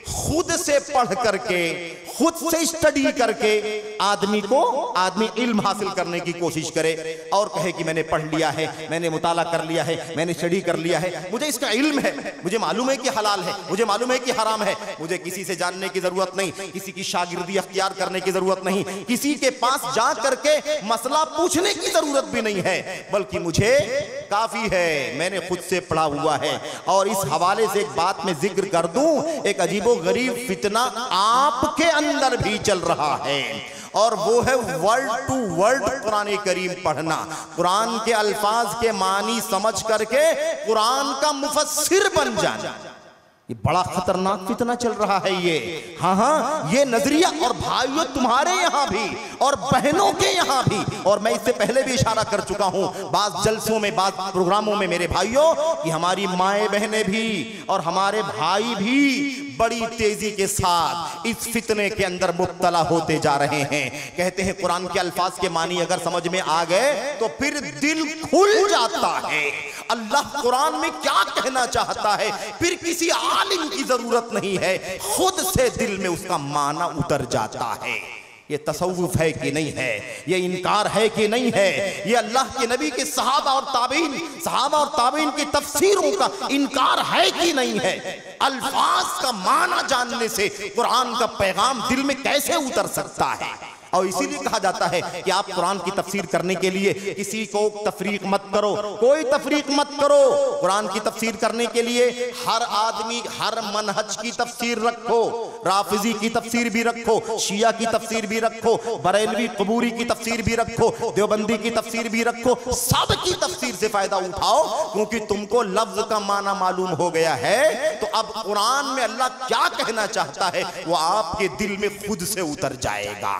खुद से पढ़ करके खुद से स्टडी करके आदमी को, आदमी इल्म हासिल करने की कोशिश करे और कहे कि मैंने पढ़ लिया है, मैंने मुताला कर लिया है, मैंने स्टडी कर लिया है। मुझे इसका इल्म है, मुझे मालूम है कि हलाल है, मुझे मालूम है कि हराम है। मुझे किसी से जानने की ज़रूरत नहीं, किसी की शागिर्दी अख्तियार करने की ज़रूरत नहीं, किसी के पास जा करके मसला पूछने की ज़रूरत भी नहीं है, बल्कि मुझे काफ़ी है, मैंने खुद से पढ़ा हुआ है। और इस हवाले से एक बात में ज़िक्र कर दूँ, एक अजीबो गरीब फितना आपके अंदर भी चल रहा है। और वो है word to word Quran Kareem पढ़ना। कुरान के अल्फाज के मानी समझ करके कुरान का मुफस्सिर बन जाना। ये बड़ा खतरनाक फितना चल रहा है ये। हाँ हाँ ये नज़रिया और भाइयों तुम्हारे यहाँ भी और बहनों के यहाँ भी। और मैं इससे पहले भी इशारा कर चुका हूँ बाज जलसों में बाज प्रोग्रामों में मेरे भाइयों, कि हमारी माए बहनें भी और हमारे भाई भी बड़ी तेज़ी के साथ इस फितने के अंदर मुबतला होते जा रहे हैं। कहते हैं, कुरान के अल्फाज के मानी अगर समझ में आ गए तो फिर दिल खुल जाता है। अल्लाह कुरान में क्या कहना चाहता है? फिर किसी आलिम की ज़रूरत नहीं है। खुद से दिल में उसका माना उतर जाता है। ये तसव्वुफ है कि नहीं है? ये इनकार है कि नहीं है? ये अल्लाह के नबी के सहाबा और ताबीन, सहाबा और ताबीन की तफसीरों का इनकार है कि नहीं है? अल्फाज का माना जानने से कुरान का पैगाम दिल में कैसे उतर सकता है? और इसीलिए कहा जाता है कि आप कुरान की तफसीर करने के लिए किसी को तफरीक मत करो। कोई तफरीक मत करो। कुरान की तफसीर करने के लिए हर आदमी, हर मनहज की तफसीर रखो। राफिजी की तफसीर भी रखो। शिया की तफसीर भी रखो। बरेलवी, कबूरी की तफसीर भी रखो। देवबंदी की तफसीर भी रखो। सब की तफसीर से फ़ायदा उठाओ, क्योंकि तुमको लफ्ज का माना मालूम हो गया है। तो अब कुरान में अल्लाह क्या कहना चाहता है, वो आपके दिल में खुद से उतर जाएगा।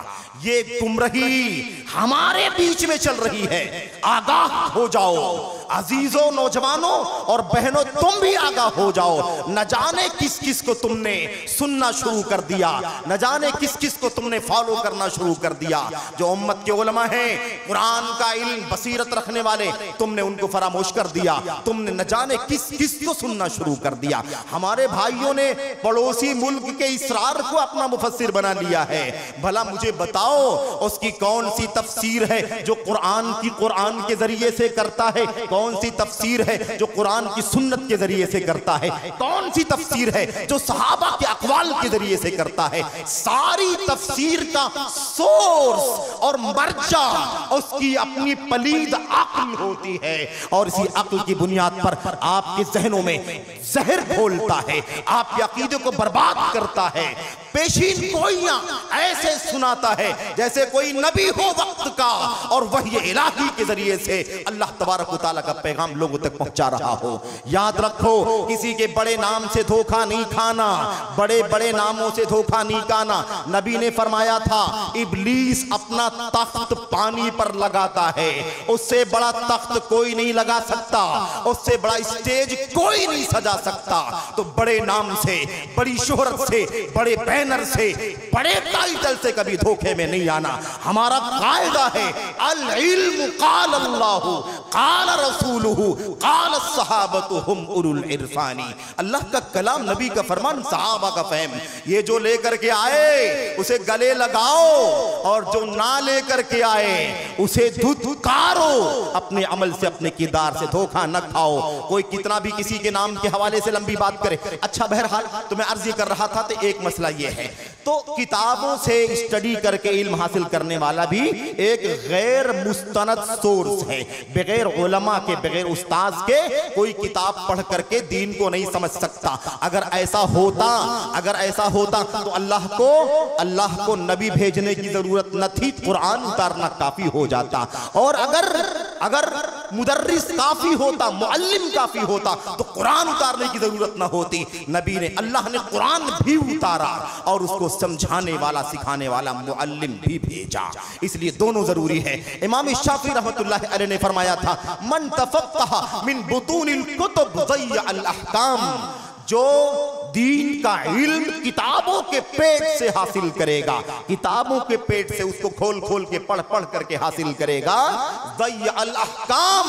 ये गुमरही हमारे बीच में चल रही है। आगाह हो जाओ। अजीजों, नौजवानों और बहनों, तुम भी आगा हो जाओ। न जाने किस किस को तुमने सुनना शुरू कर दिया। न जाने किस किस को तुमने फॉलो करना शुरू कर दिया। जो उम्मत के उलमा हैं, कुरान का इल्म, बसीरत रखने वाले, तुमने उनको फरामोश कर दिया। तुमने न जाने किस किस को सुनना शुरू कर दिया। हमारे भाइयों ने पड़ोसी मुल्क के इसरार को अपना मुफस्सिर बना लिया है। भला मुझे बताओ, उसकी कौन सी तफसीर है जो कुरान की कुरान के ज़रिए से करता है? कौन सी तफसीर है जो कुरान की सुन्नत के ज़रिए से करता है? कौन सी तफसीर है जो सहाबा के अकवाल के ज़रिए से करता है? सारी तफसीर का सोर्स और मर्जा उसकी अपनी पलीद अक्ल होती है और इसी अक्ल की बुनियाद पर आपके जहनों में जहर खोलता है, आपके अकीदे को बर्बाद करता है। पेशीन कोइयाँ ऐसे सुनाता है, जैसे कोई नबी हो वक्त का, और वही इलाही के ज़रिए से अल्लाह तबारक ताला का पैगाम लोगों तक पहुँचा रहा हो। याद रखो, किसी के बड़े नाम से धोखा नहीं खाना, बड़े बड़े नामों से धोखा नहीं खाना। नबी ने फरमाया था, इबलीस अपना तख्त पानी पर लगाता है। उससे बड़ा तख्त कोई नहीं लगा सकता, उससे बड़ा स्टेज कोई नहीं सजा सकता। तो बड़े नाम से, बड़ी शोहरत से, बड़े बैनर से, बड़े टाइटल से कभी धोखे में नहीं आना। हमारा कायदा है अल इल्म काल अल्लाह काल रसूलुहु काल सहाबतु इरफानी। अल्लाह का कलाम, नबी का फरमान, सहाबा का फहम। ये जो लेकर के आए, उसे गले लगाओ, और जो ना लेकर के आए, उसे धुतकारो। अपने अमल से, अपने किरदार से धोखा न खाओ। कोई कितना भी किसी के नाम के हवाले से लंबी बात करे। अच्छा बहरहाल तो मैं अर्जी कर रहा था तो एक मसला ये है। तो किताबों से स्टडी करके इल्म हासिल करने वाला भी एक गैर मुस्तनद सोर्स है। बगैर उलमा के, बगैर उस्ताद के कोई किताब पढ़ करके दीन को नहीं समझ सकता। अगर ऐसा होता, अगर ऐसा होता तो अल्लाह को अल्लाह को नबी भेजने की ज़रूरत न थी, कुरान उतारना काफ़ी हो जाता। और अगर अगर मुदर्रिस काफ़ी होता, मुअल्लिम काफ़ी होता तो कुरान उतारने की ज़रूरत न होती। नबी ने, अल्लाह ने कुरान भी उतारा। और उसको समझाने वाला, सिखाने वाला मुअल्लिम भी भेजा। इसलिए दोनों ज़रूरी है। इमाम शाफी रहमतुल्लाह अलैह ने फरमाया था, मन तफक्कह मिन बुतूनिल कुतुब ज़य्या अल अहकाम। जो दीन का इल्म किताबों के पेट से हासिल करेगा, किताबों के पेट से उसको खोल खोल के पढ़ पढ़ करके हासिल करेगा अहकाम,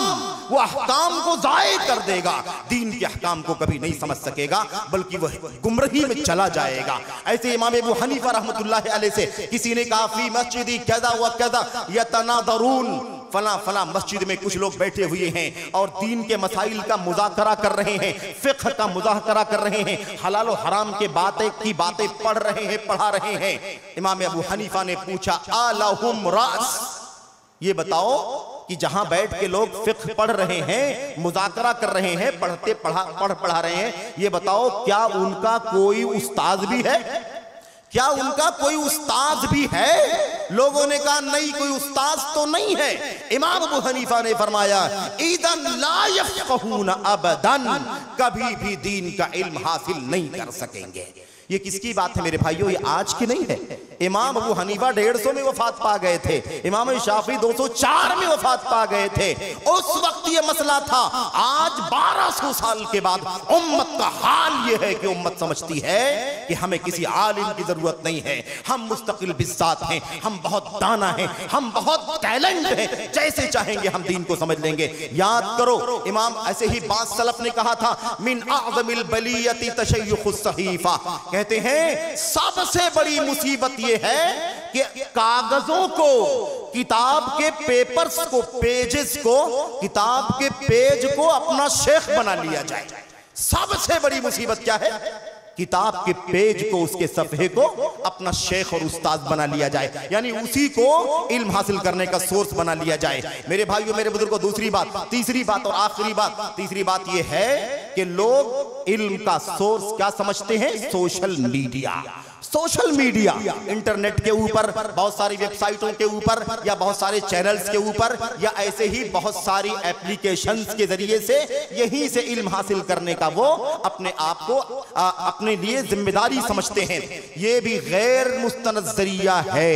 वो अहकाम को जाय कर देगा। दीन के अहकाम को कभी नहीं समझ सकेगा, बल्कि वह गुमरही में चला जाएगा। ऐसे इमाम अबू हनीफा रहमतुल्लाह से किसी ने कहा, फ़ी मस्जिदी कदा व कदा यतनादरून। फला फला मस्जिद में कुछ लोग बैठे हुए हैं और दीन के मसाइल का मुजाकरा कर रहे हैं फ़िक्र का मुजाकरा कर रहे हैं, हलाल हराम के बातें की बातें पढ़ रहे हैं, पढ़ा रहे हैं। इमाम अबू हनीफा ने पूछा, आलहुम रास? ये बताओ कि जहाँ बैठ के लोग फ़िक्र पढ़ रहे हैं, मुजाकरा कर रहे हैं, पढ़ते, पढ़ा, पढ़, पढ़ा रहे हैं, ये बताओ क्या उनका कोई उस्ताद भी है? क्या उनका कोई उस्ताद भी है? लोगों ने कहा, नहीं, कोई उस्ताद तो नहीं है। इमाम अबू हनीफा ने फरमाया ईदन लायफकहून अबदन, कभी भी दीन का इल्म हासिल नहीं कर सकेंगे। ये किसकी बात है मेरे भाइयों? ये आज की नहीं है। इमाम अबू हनीफा डेढ़ सौ में वफात पा गए थे। इमाम शाफी 204 में वफात पा गए थे। उस वक्त ये मसला था। आज 1200 साल के बाद उम्मत का हाल ये है कि उम्मत समझती है कि हमें किसी आलिम की ज़रूरत नहीं है। हम मुस्तकिल बिस्सात हैं। हम बहुत दाना हैं। हम बहुत टैलेंट हैं। जैसे चाहेंगे हम दीन को समझ लेंगे। याद करो, इमाम ऐसे ही बात सलफ ने कहा था, मिन आजमिल बलियती तशय्युखुस सहीफा। कहते हैं, सबसे बड़ी मुसीबत यह है कि कागजों को, किताब के पेपर्स को, पेजेस को, किताब के पेज को अपना शेख बना लिया जाए। सबसे बड़ी मुसीबत क्या है? किताब के पेज को उसके सफे को अपना शेख और उस्ताद बना लिया जाए। यानी उसी को इल्म हासिल करने का सोर्स बना लिया जाए। मेरे भाइयों, मेरे बुज़ुर्गों, दूसरी बात, तीसरी बात और आखिरी बात, तीसरी बात यह है कि लोग इल्म का सोर्स क्या समझते हैं? Social media. Social media internet के ऊपर, बहुत सारी वेबसाइटों के ऊपर, या बहुत सारे चैनल्स के ऊपर, या ऐसे ही बहुत सारी एप्लीकेशन के ज़रिए से यहीं से इल्म हासिल करने का वो अपने आप को अपने लिए ज़िम्मेदारी समझते हैं। ये भी गैर मुस्तनद ज़रिया है,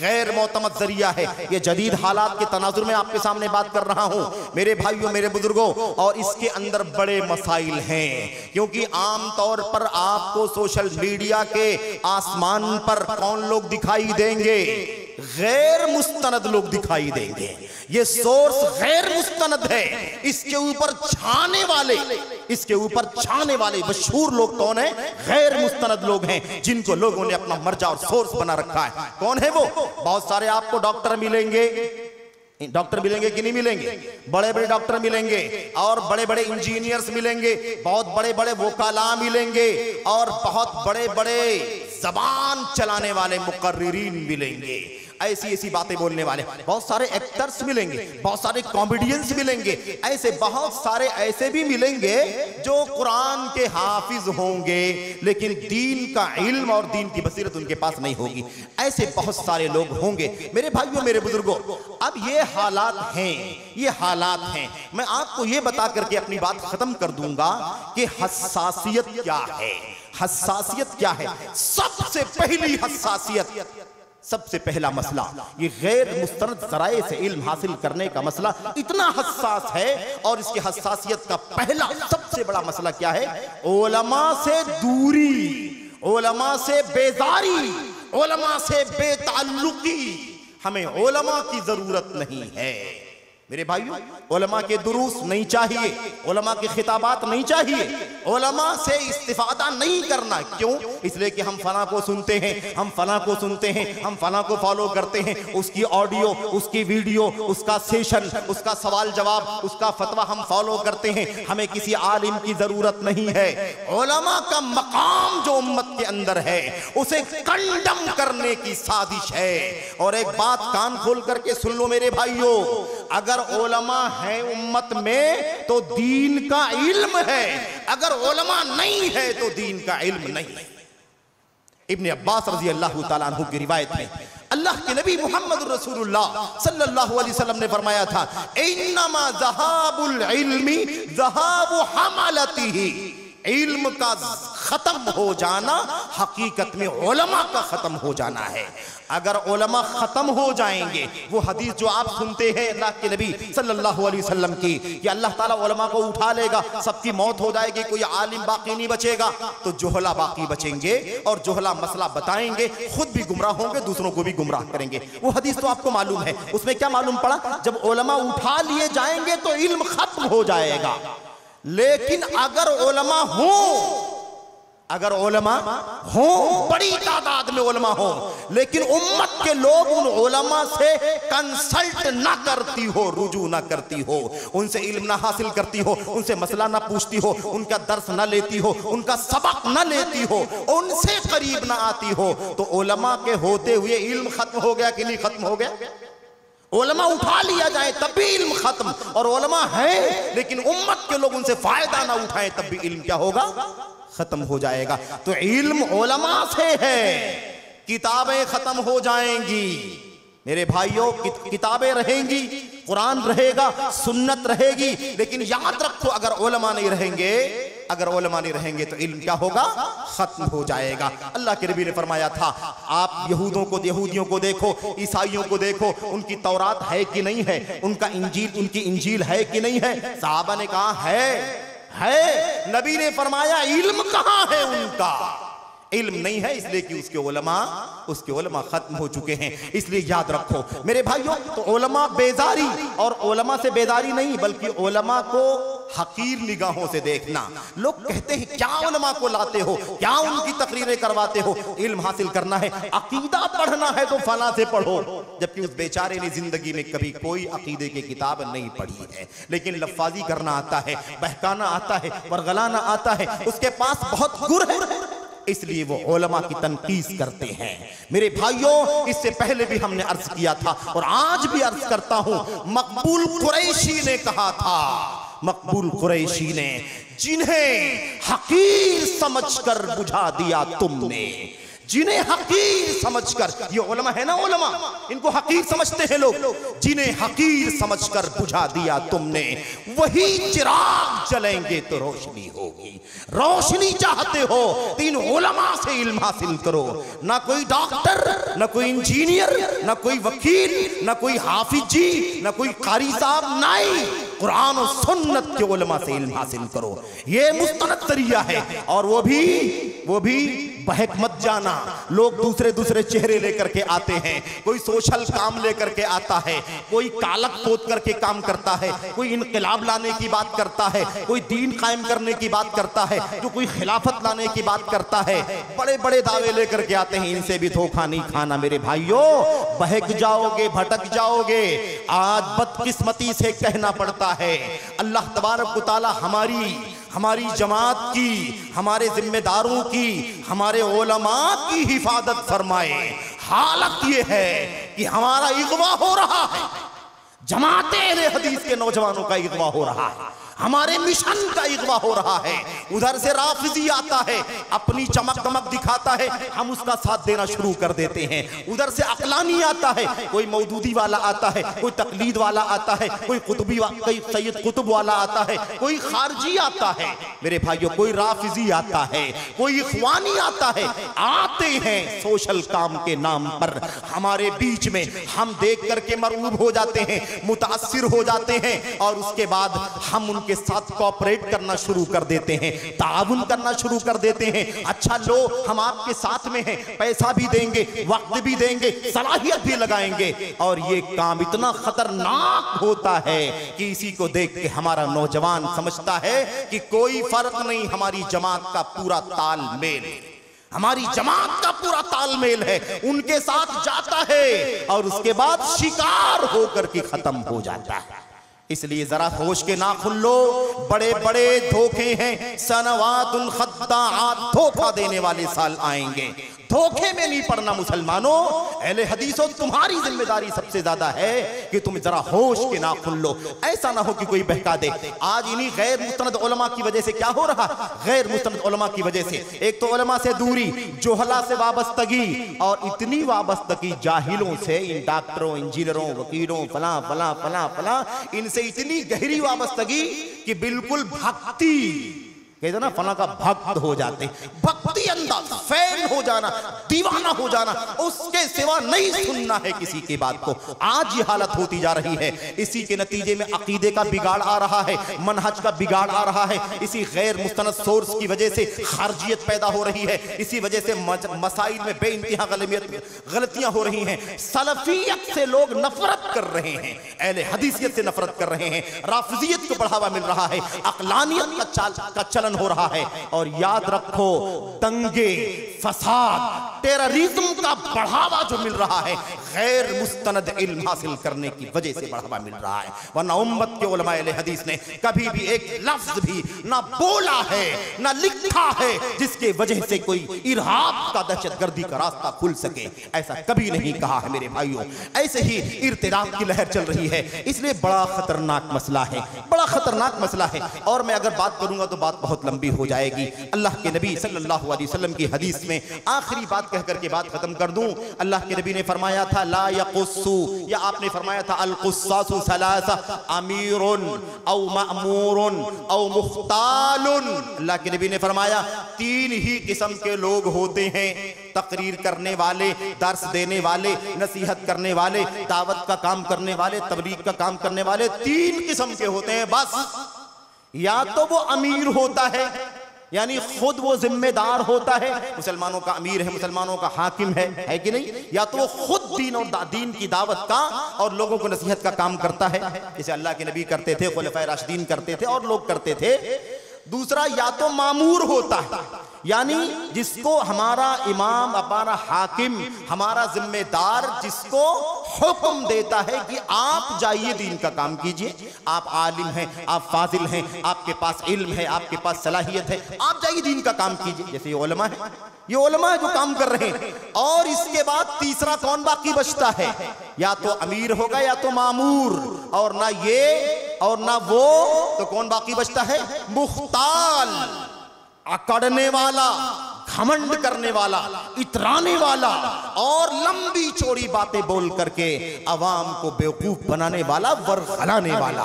गैर मोतमद ज़रिया है। ये जदीद हालात के तनाजुर में आपके सामने बात कर रहा हूँ। मेरे भाइयों, मेरे बुज़ुर्गों, और इसके अंदर बड़े मसाइल हैं, क्योंकि आमतौर पर आपको सोशल मीडिया के आसमान पर कौन लोग दिखाई देंगे? गैर मुस्तनद लोग दिखाई देंगे। ये सोर्स गैर मुस्तनद है। इसके ऊपर छाने वाले, इसके ऊपर छाने वाले मशहूर लोग कौन है? गैर मुस्तनद लोग हैं, जिनको लोगों ने अपना मर्जा और सोर्स बना रखा है। कौन है वो? बहुत सारे आपको डॉक्टर मिलेंगे। डॉक्टर मिलेंगे कि नहीं मिलेंगे? बड़े बड़े डॉक्टर मिलेंगे और बड़े बड़े इंजीनियर्स मिलेंगे, बहुत बड़े बड़े वोकाला मिलेंगे और बहुत बड़े बड़े जबान चलाने वाले मुकर्रीन मिलेंगे। ऐसी ऐसी बातें बोलने वाले। बहुत सारे एक्टर्स मिलेंगे, बहुत सारे कॉमेडियंस मिलेंगे। ऐसे बहुत सारे ऐसे भी मिलेंगे जो कुरान के हाफिज होंगे, लेकिन दीन का इल्म और दीन की बसीरत उनके पास नहीं होगी। ऐसे बहुत सारे लोग होंगे। मेरे भाइयों, मेरे बुज़ुर्गों, अब ये हालात हैं, ये हालात हैं। मैं आपको ये बता करके अपनी बात खत्म कर दूँगा कि हसासियत क्या है। हसासियत क्या है? सबसे पहली हसासियत सबसे पहला मसला, ये गैर मुस्तरद जराए से इल्म हासिल करने का मसला इतना हसास है और इसकी हसासियत का पहला सबसे बड़ा मसला क्या है? ओलमा से दूरी, ओलमा से बेजारी, ओलमा से बेताल्लुकी। हमें ओलमा की ज़रूरत नहीं है। मेरे भाइयों ओलमा के दुरूस नहीं चाहिए ओलमा के खिताबात नहीं चाहिए ओलमा से इस्तिफादा नहीं करना। क्यों? इसलिए कि हम फला को सुनते हैं, हम फला को सुनते हैं, हम फला को फॉलो करते हैं। उसकी ऑडियो उसकी वीडियो उसका सेशन उसका सवाल जवाब, उसका फतवा हम फॉलो करते हैं। हमें किसी आलिम की ज़रूरत नहीं है। ओलमा का मकाम जो उम्मत के अंदर है, उसे कंडम करने की साजिश है। और एक बात कान खोल करके सुन लो मेरे भाइयों, अगर ओलमा है उम्मत में तो दीन का इल्म है। अगर ओलमा नहीं है तो दीन का इल्म नहीं। इब्ने अब्बास रज़ी अल्लाह तु की रिवायत है अल्लाह के नबी मोहम्मद सल्लल्लाहु अलैहि वसल्लम ने फरमाया था, इन्नमा जहाबुल इल्मी जहाबु हमलतिही। इल्म का खत्म हो जाना, हकीकत में ओलमा का खत्म हो जाना है। अगर ओलमा खत्म हो जाएँगे, वो हदीस जो आप सुनते हैं अल्लाह के नबी सल्लल्लाहु अलैहि वसल्लम की कि अल्लाह ताला ओलमा को उठा लेगा, सबकी मौत हो जाएगी, कोई आलिम बाकी नहीं बचेगा। तो जोहला बाकी बचेंगे और जोहला मसला बताएँगे, खुद भी गुमराह होंगे, दूसरों को भी गुमराह करेंगे। वो हदीस तो आपको मालूम है, उसमें क्या मालूम पड़ा? जब ओलमा उठा लिए जाएँगे तो इल्म खत्म हो जाएगा। लेकिन अगर ओलमा हो अगर ओलमा हो, बड़ी तादाद में ओलमा हो, लेकिन उम्मत के लोग उन ओलमा से कंसल्ट ना करती हो, रुजू ना करती हो, उनसे इल्म ना हासिल करती हो, उनसे मसला ना पूछती हो, उनका दर्श ना लेती हो, उनका सबक ना लेती हो, उनसे करीब ना आती हो तो ओलमा के होते हुए इल्म खत्म हो गया कि नहीं खत्म हो गया? ओलमा उठा लिया जाए तब भी इल्म खत्म। और ओलमा है, लेकिन उम्मत के लोग उनसे फ़ायदा ना उठाए, तब भी इल्म क्या होगा? खत्म हो जाएगा। तो इल्म ओलमा से है। किताबें खत्म हो जाएँगी। मेरे भाइयों किताबें रहेंगी, कुरान रहेगा, सुन्नत रहेगी, लेकिन याद रखो, अगर ओलमा नहीं रहेंगे, अगर ओलमा नहीं रहेंगे तो इल्म क्या होगा? खत्म हो जाएगा। अल्लाह के नबी ने फरमाया था, आप यहूदों को, यहूदियों को देखो, ईसाइयों को देखो, उनकी तौरात है कि नहीं है? उनका इंजील, उनकी इंजील है कि नहीं है? साहबा ने कहा, है। है। नबी ने फरमाया, इल्म कहाँ है उनका? इल्म नहीं है इसलिए कि उसके ओलमा उसके ओलमा खत्म हो चुके हैं। इसलिए याद रखो, मेरे भाइयों तो ओलमा बेजारी, और ओलमा से बेजारी नहीं, बल्कि ओलमा को हकीर निगाहों से देखना। लोग कहते हैं, क्या उलमा को लाते हो? क्या उनकी तकरीरें करवाते हो? इल्म हासिल करना है, अकीदा पढ़ना है तो फला से पढ़ो। जबकि उस बेचारे ने ज़िंदगी में कभी कोई अकीदे की किताब नहीं पढ़ी है। लेकिन लफाजी करना आता है, बहकाना आता है वरगलाना आता है, उसके पास बहुत गुर है। इसलिए वो ओलमा की तनकीस करते हैं। मेरे भाइयों, इससे पहले भी हमने अर्ज़ किया था और आज भी अर्ज़ करता हूँ, मकबूल कुरैशी ने कहा था मकबूल कुरैशी ने जिन्हें हकीर समझकर बुझा दिया तुमने। जिन्हें हकीर समझकर, ये ओलमा है ना ओलमा इनको हकीर समझते हैं लोग। जिन्हें हकीर समझकर बुझा दिया तुमने, वही चिराग जलेंगे तो रोशनी होगी। रोशनी चाहते हो, तीन ओलमा से इल्म हासिल करो। ना कोई डॉक्टर, ना कोई इंजीनियर, ना कोई वकील, ना कोई हाफिज जी ना कोई कारी साहब नाई। कुरान और सुन्नत के ओलमा से इल्म हासिल करो। ये मुस्तनद तरिया है, और वो भी वो भी बहक मत जाना। लोग दूसरे दूसरे चेहरे लेकर के आते हैं। कोई सोशल काम लेकर के आता है, कोई कालक पोत करके काम करता है, कोई इनकलाब लाने की बात करता है, कोई दीन कायम करने की बात करता है, जो कोई खिलाफत लाने की बात करता है। बड़े बड़े दावे लेकर के आते हैं, इनसे भी धोखा नहीं खाना मेरे भाइयों। बहक जाओगे, भटक जाओगे। आज बदकिस्मती से कहना पड़ता है, अल्लाह तबारक हमारी हमारी जमात की, हमारे जिम्मेदारों की, हमारे ओलमा की हिफाजत फरमाए। हालत यह है कि हमारा इगवा हो रहा है। जमाते हदीस के नौजवानों का इगवा हो रहा है। हमारे मिशन का इगवा हो रहा है। उधर से राफिजी आता है, अपनी चमक दमक दिखाता है, हम उसका साथ देना शुरू कर देते हैं। उधर से अकलानी आता है, कोई मौदूदी वाला आता है, कोई तकलीद वाला आता है, कोई कुतुबी कोई सैयद कुतुब वाला आता है, कोई खारजी आता है। मेरे भाइयों, कोई राफिजी आता है, कोई इखवानी आता है, आते हैं सोशल काम के नाम पर। हमारे बीच में हम देख करके मरूब हो जाते हैं मुतासिर हो जाते हैं, और उसके बाद हम उन के साथ कॉपरेट करना शुरू कर देते हैं, ताउन करना शुरू कर देते हैं। अच्छा लो, हम आपके साथ में हैं, पैसा भी देंगे, वक्त भी देंगे, सलाहियत भी लगाएँगे। और ये काम इतना खतरनाक होता है कि इसी को देख के हमारा नौजवान समझता है कि कोई फ़र्क नहीं, हमारी जमात का पूरा तालमेल। हमारी जमात का पूरा तालमेल है, उनके साथ जाता है और उसके बाद शिकार होकर के खत्म हो जाता है। इसलिए जरा होश के ना खुल। लो बड़े बड़े धोखे हैं। सनवादुल खत्ता धोखा देने वाले साल आएँगे। धोखे में नहीं पड़ना मुसलमानों। अहले हदीसों तुम्हारी ज़िम्मेदारी सबसे ज़्यादा है कि तुम जरा होश के ना खुल लो। ऐसा ना हो कि कोई बहका दे। आज इन्हीं गैर मुस्तनद उलमा की वजह से क्या हो रहा? गैर मुस्तनद उलमा की वजह से। एक तो उलमा से दूरी, जोहला से वाबस्तगी, और इतनी वाबस्तगी जाहिलों से इन डॉक्टरों, इंजीनियरों, वकीलों, फला फला फला फला, इनसे इतनी गहरी वाबस्तगी कि बिल्कुल भक्ति। कहते ना फला का भक्त हो जाते भक्ति अंदाज फ़ैन हो जाना दीवाना हो जाना उसके सिवा नहीं सुनना है किसी की बात को। आज ये हालत होती जा रही है। इसी के नतीजे में अकीदे का बिगाड़ आ रहा है मनहज का बिगाड़ आ रहा है। इसी गैर मुस्तनद सोर्स की वजह से खारजियत पैदा हो रही है। इसी वजह से मसाइल में बे इंतहा गलतियाँ हो रही हैं। सलफियत से लोग नफरत कर रहे हैं। अहले हदीसियत से नफरत कर रहे हैं। राफजियत को बढ़ावा मिल रहा है। अकलानियत का, चाल, का चलन हो रहा है। और याद रखो, दंगे, फसाद टेररिज्म का बढ़ावा जो मिल रहा है गैर मुस्तनद इल्म हासिल करने की वजह से बढ़ावा मिल रहा है। वरना उम्मत के उलमा हदीस ने कभी भी एक लफ्ज भी ना बोला है, ना लिखा है, जिसके वजह से कोई इरहाब का दहशतगर्दी का रास्ता खुल सके। ऐसा कभी नहीं कहा है मेरे भाइयों। ऐसे ही इर्तिदाद की लहर चल रही है। इसलिए बड़ा खतरनाक मसला है, बड़ा खतरनाक मसला है। और मैं अगर बात करूँगा तो बात बहुत लंबी हो जाएगी। अल्लाह के नबी सल्लल्लाहु अलैहि वसल्लम की हदीस में आखिरी बात कहकर के बात खत्म कर दूँ। अल्लाह के नबी ने फरमाया था, ला यकुस्सु या आपने फरमाया था अल कुस्सासु सलासा अमीरुन औ मामूरुन औ मुख्तालुन अल्लाह के नबी ने फरमाया, तीन ही किस्म के लोग होते हैं, तकरीर करने वाले, दर्स देने वाले, नसीहत करने वाले, दावत का काम करने वाले, तबलीग का काम करने वाले, तीन किस्म के होते हैं, बस। या तो वो अमीर होता है, यानी खुद वो जिम्मेदार होता है। मुसलमानों का अमीर है, मुसलमानों का हाकिम है है कि नहीं? या तो वो खुद दीन और दीन की दावत का और लोगों को नसीहत का काम करता है। जैसे अल्लाह के नबी करते थे खुलफा राशिदीन करते थे और लोग करते थे। दूसरा, या तो मामूर होता है यानी जिसको हमारा इमाम, हमारा हाकिम, हमारा जिम्मेदार जिसको हुक्म देता है कि आप जाइए दीन का काम कीजिए। आप आलिम हैं, आप फाजिल हैं, आपके पास इल्म है, आपके पास सलाहियत है, आप जाइए दीन का काम कीजिए। जैसे ये ओलमा है, ये ओलमा है जो काम कर रहे हैं। और इसके बाद तीसरा कौन बाकी बचता है? या तो अमीर होगा या तो मामूर। और ना ये और ना वो तो कौन बाकी बचता है? मुख्ताल। अकड़ने वाला, घमंड करने वाला, इतराने वाला और लंबी चोरी बातें बोल करके अवाम को बेवकूफ़ बनाने वाला वर्गलाने वाला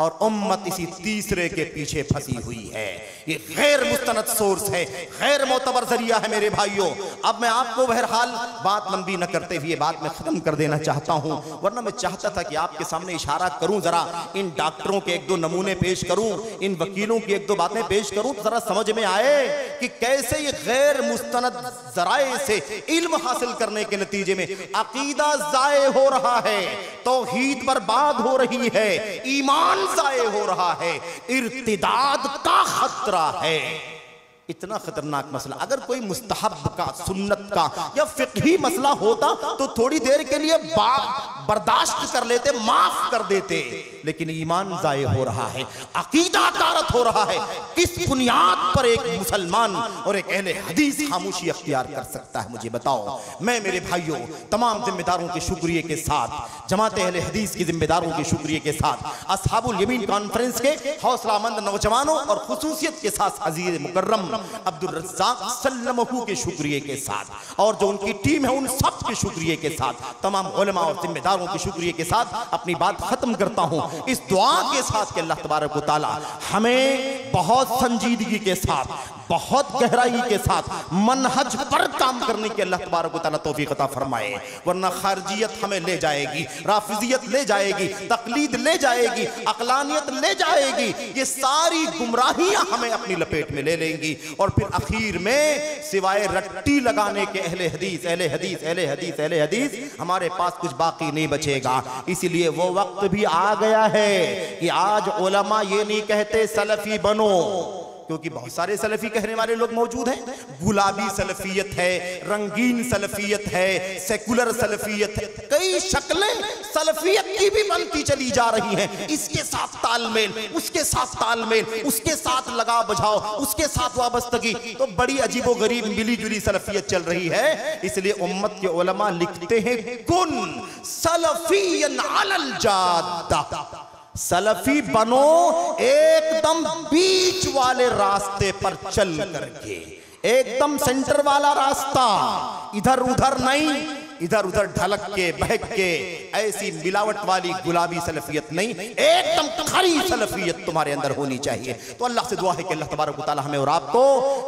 और उम्मत इसी तीसरे के पीछे फंसी हुई है। ये गैर मुस्तनद सोर्स है, गैर मोतबर ज़रिया है मेरे भाइयों। अब मैं आपको बहरहाल बात लंबी न करते हुए बात में खत्म कर देना चाहता हूँ, वरना मैं चाहता था कि आपके सामने इशारा करूँ जरा, इन डॉक्टरों के एक दो नमूने पेश करूँ, इन वकीलों की एक दो बातें पेश करूँ तो जरा समझ में आए कि कैसे ये गैर मुस्तनद जराए से इल्म हासिल करने के नतीजे में अकीदा जाए हो रहा है तो बर्बाद हो रही है, ईमान जाए हो रहा है, इर्तिदाद का खतरा है। इतना खतरनाक मसला। अगर कोई मुस्तहब का, सुन्नत का या फिकही मसला होता तो थोड़ी देर के लिए बर्दाश्त कर लेते, माफ़ कर देते। लेकिन ईमान जाय हो रहा है, अकीदा कारत हो रहा है, किस बुनियाद पर एक मुसलमान और एक अहले हदीस खामोशी अख्तियार कर सकता है, मुझे बताओ। मैं, मेरे भाइयों, तमाम जिम्मेदारों के शुक्रिया के साथ, जमात अहले हदीस की जिम्मेदारों के शुक्रिया के साथ, असहाबुल यमीन कॉन्फ्रेंस के हौसलामंद नौजवानों और खसूसियत के साथ अज़ीज़ मुकर्रम अब्दुल रज्जाक सल्लमहू के शुक्रिया के साथ, और जो उनकी टीम है, उन सब के शुक्रिया के साथ, तमाम और जिम्मेदारों के शुक्रिया के साथ अपनी बात खत्म करता हूँ। इस दुआ के साथ कि अल्लाह तबारक ताला हमें बहुत संजीदगी के साथ, बहुत गहराई के साथ मनहज पर काम करने के अल्लाह तबारक तौफीक अता फरमाए। वरना खारजियत हमें ले जाएगी, राफिजियत ले जाएगी, तकलीद ले जाएगी, अकलानियत ले जाएगी। ये सारी गुमराहियाँ हमें अपनी लपेट में ले लेंगी। और फिर आखिर में सिवाय रट्टी लगाने के अहले हदीस अहले हदीस अहले हदीस अहले हदीस, हमारे पास कुछ बाकी नहीं बचेगा। इसलिए वो वक्त भी आ गया है कि आज ओलमा ये नहीं कहते, सलफी बनो। क्योंकि बहुत सारे सलफी कहने वाले लोग मौजूद हैं। गुलाबी सलफियत है, रंगीन सलफियत है, सेकुलर सलफियत है। कई शक्लें सलफियत की भी बनती चली जा रही हैं। इसके साथ तालमेल, उसके साथ तालमेल, उसके साथ लगा बजाओ उसके साथ वाबस्तगी। तो बड़ी अजीबो गरीब मिली जुली सलफियत चल रही है। इसलिए उम्मत के ओलमा लिखते हैं, कुन सलफियन अलल जादा सलफी बनो एकदम बीच वाले रास्ते पर चल करके। एकदम सेंटर वाला रास्ता। इधर उधर नहीं इधर उधर ढलक के, बहक के, ऐसी मिलावट वाली गुलाबी सलफियत नहीं, एकदम खरी सलफियत तुम्हारे अंदर होनी चाहिए। तो अल्लाह से दुआ है कि अल्लाह तबारक हमें और आपको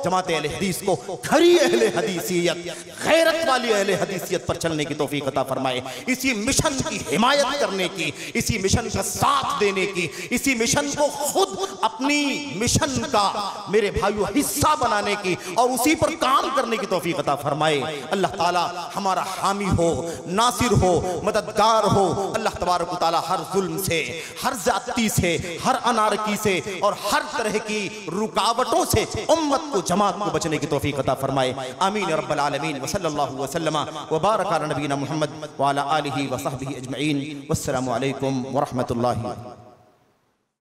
जमात अहले हदीस को, खरी अहले हदीसियत, गैरत वाली अहले हदीसियत पर चलने की तौफीक अता फरमाए। इसी मिशन की हिमायत करने की, इसी मिशन का साथ देने की, इसी मिशन को खुद अपनी मिशन का मेरे भाइयों हिस्सा बनाने की और उसी पर काम करने की तौफीक अता फरमाए। अल्लाह ताला हमारा हामी हो, नासिर हो, मददगार हो, अल्लाह तबारक ताला हर जुल्म से, हर जाति से, हर अनारकी से और हर तरह की रुकावटों से उम्मत को, जमात को बचने की तौफीक अता फरमाए। आमीन या रब्बल आलमीन। व सल्लल्लाहु वसल्लम व बारक अला नबीना मुहम्मद व अला आलिहि व सहबिहि अजमईन। वस्सलामु अलैकुम व रहमतुल्लाहि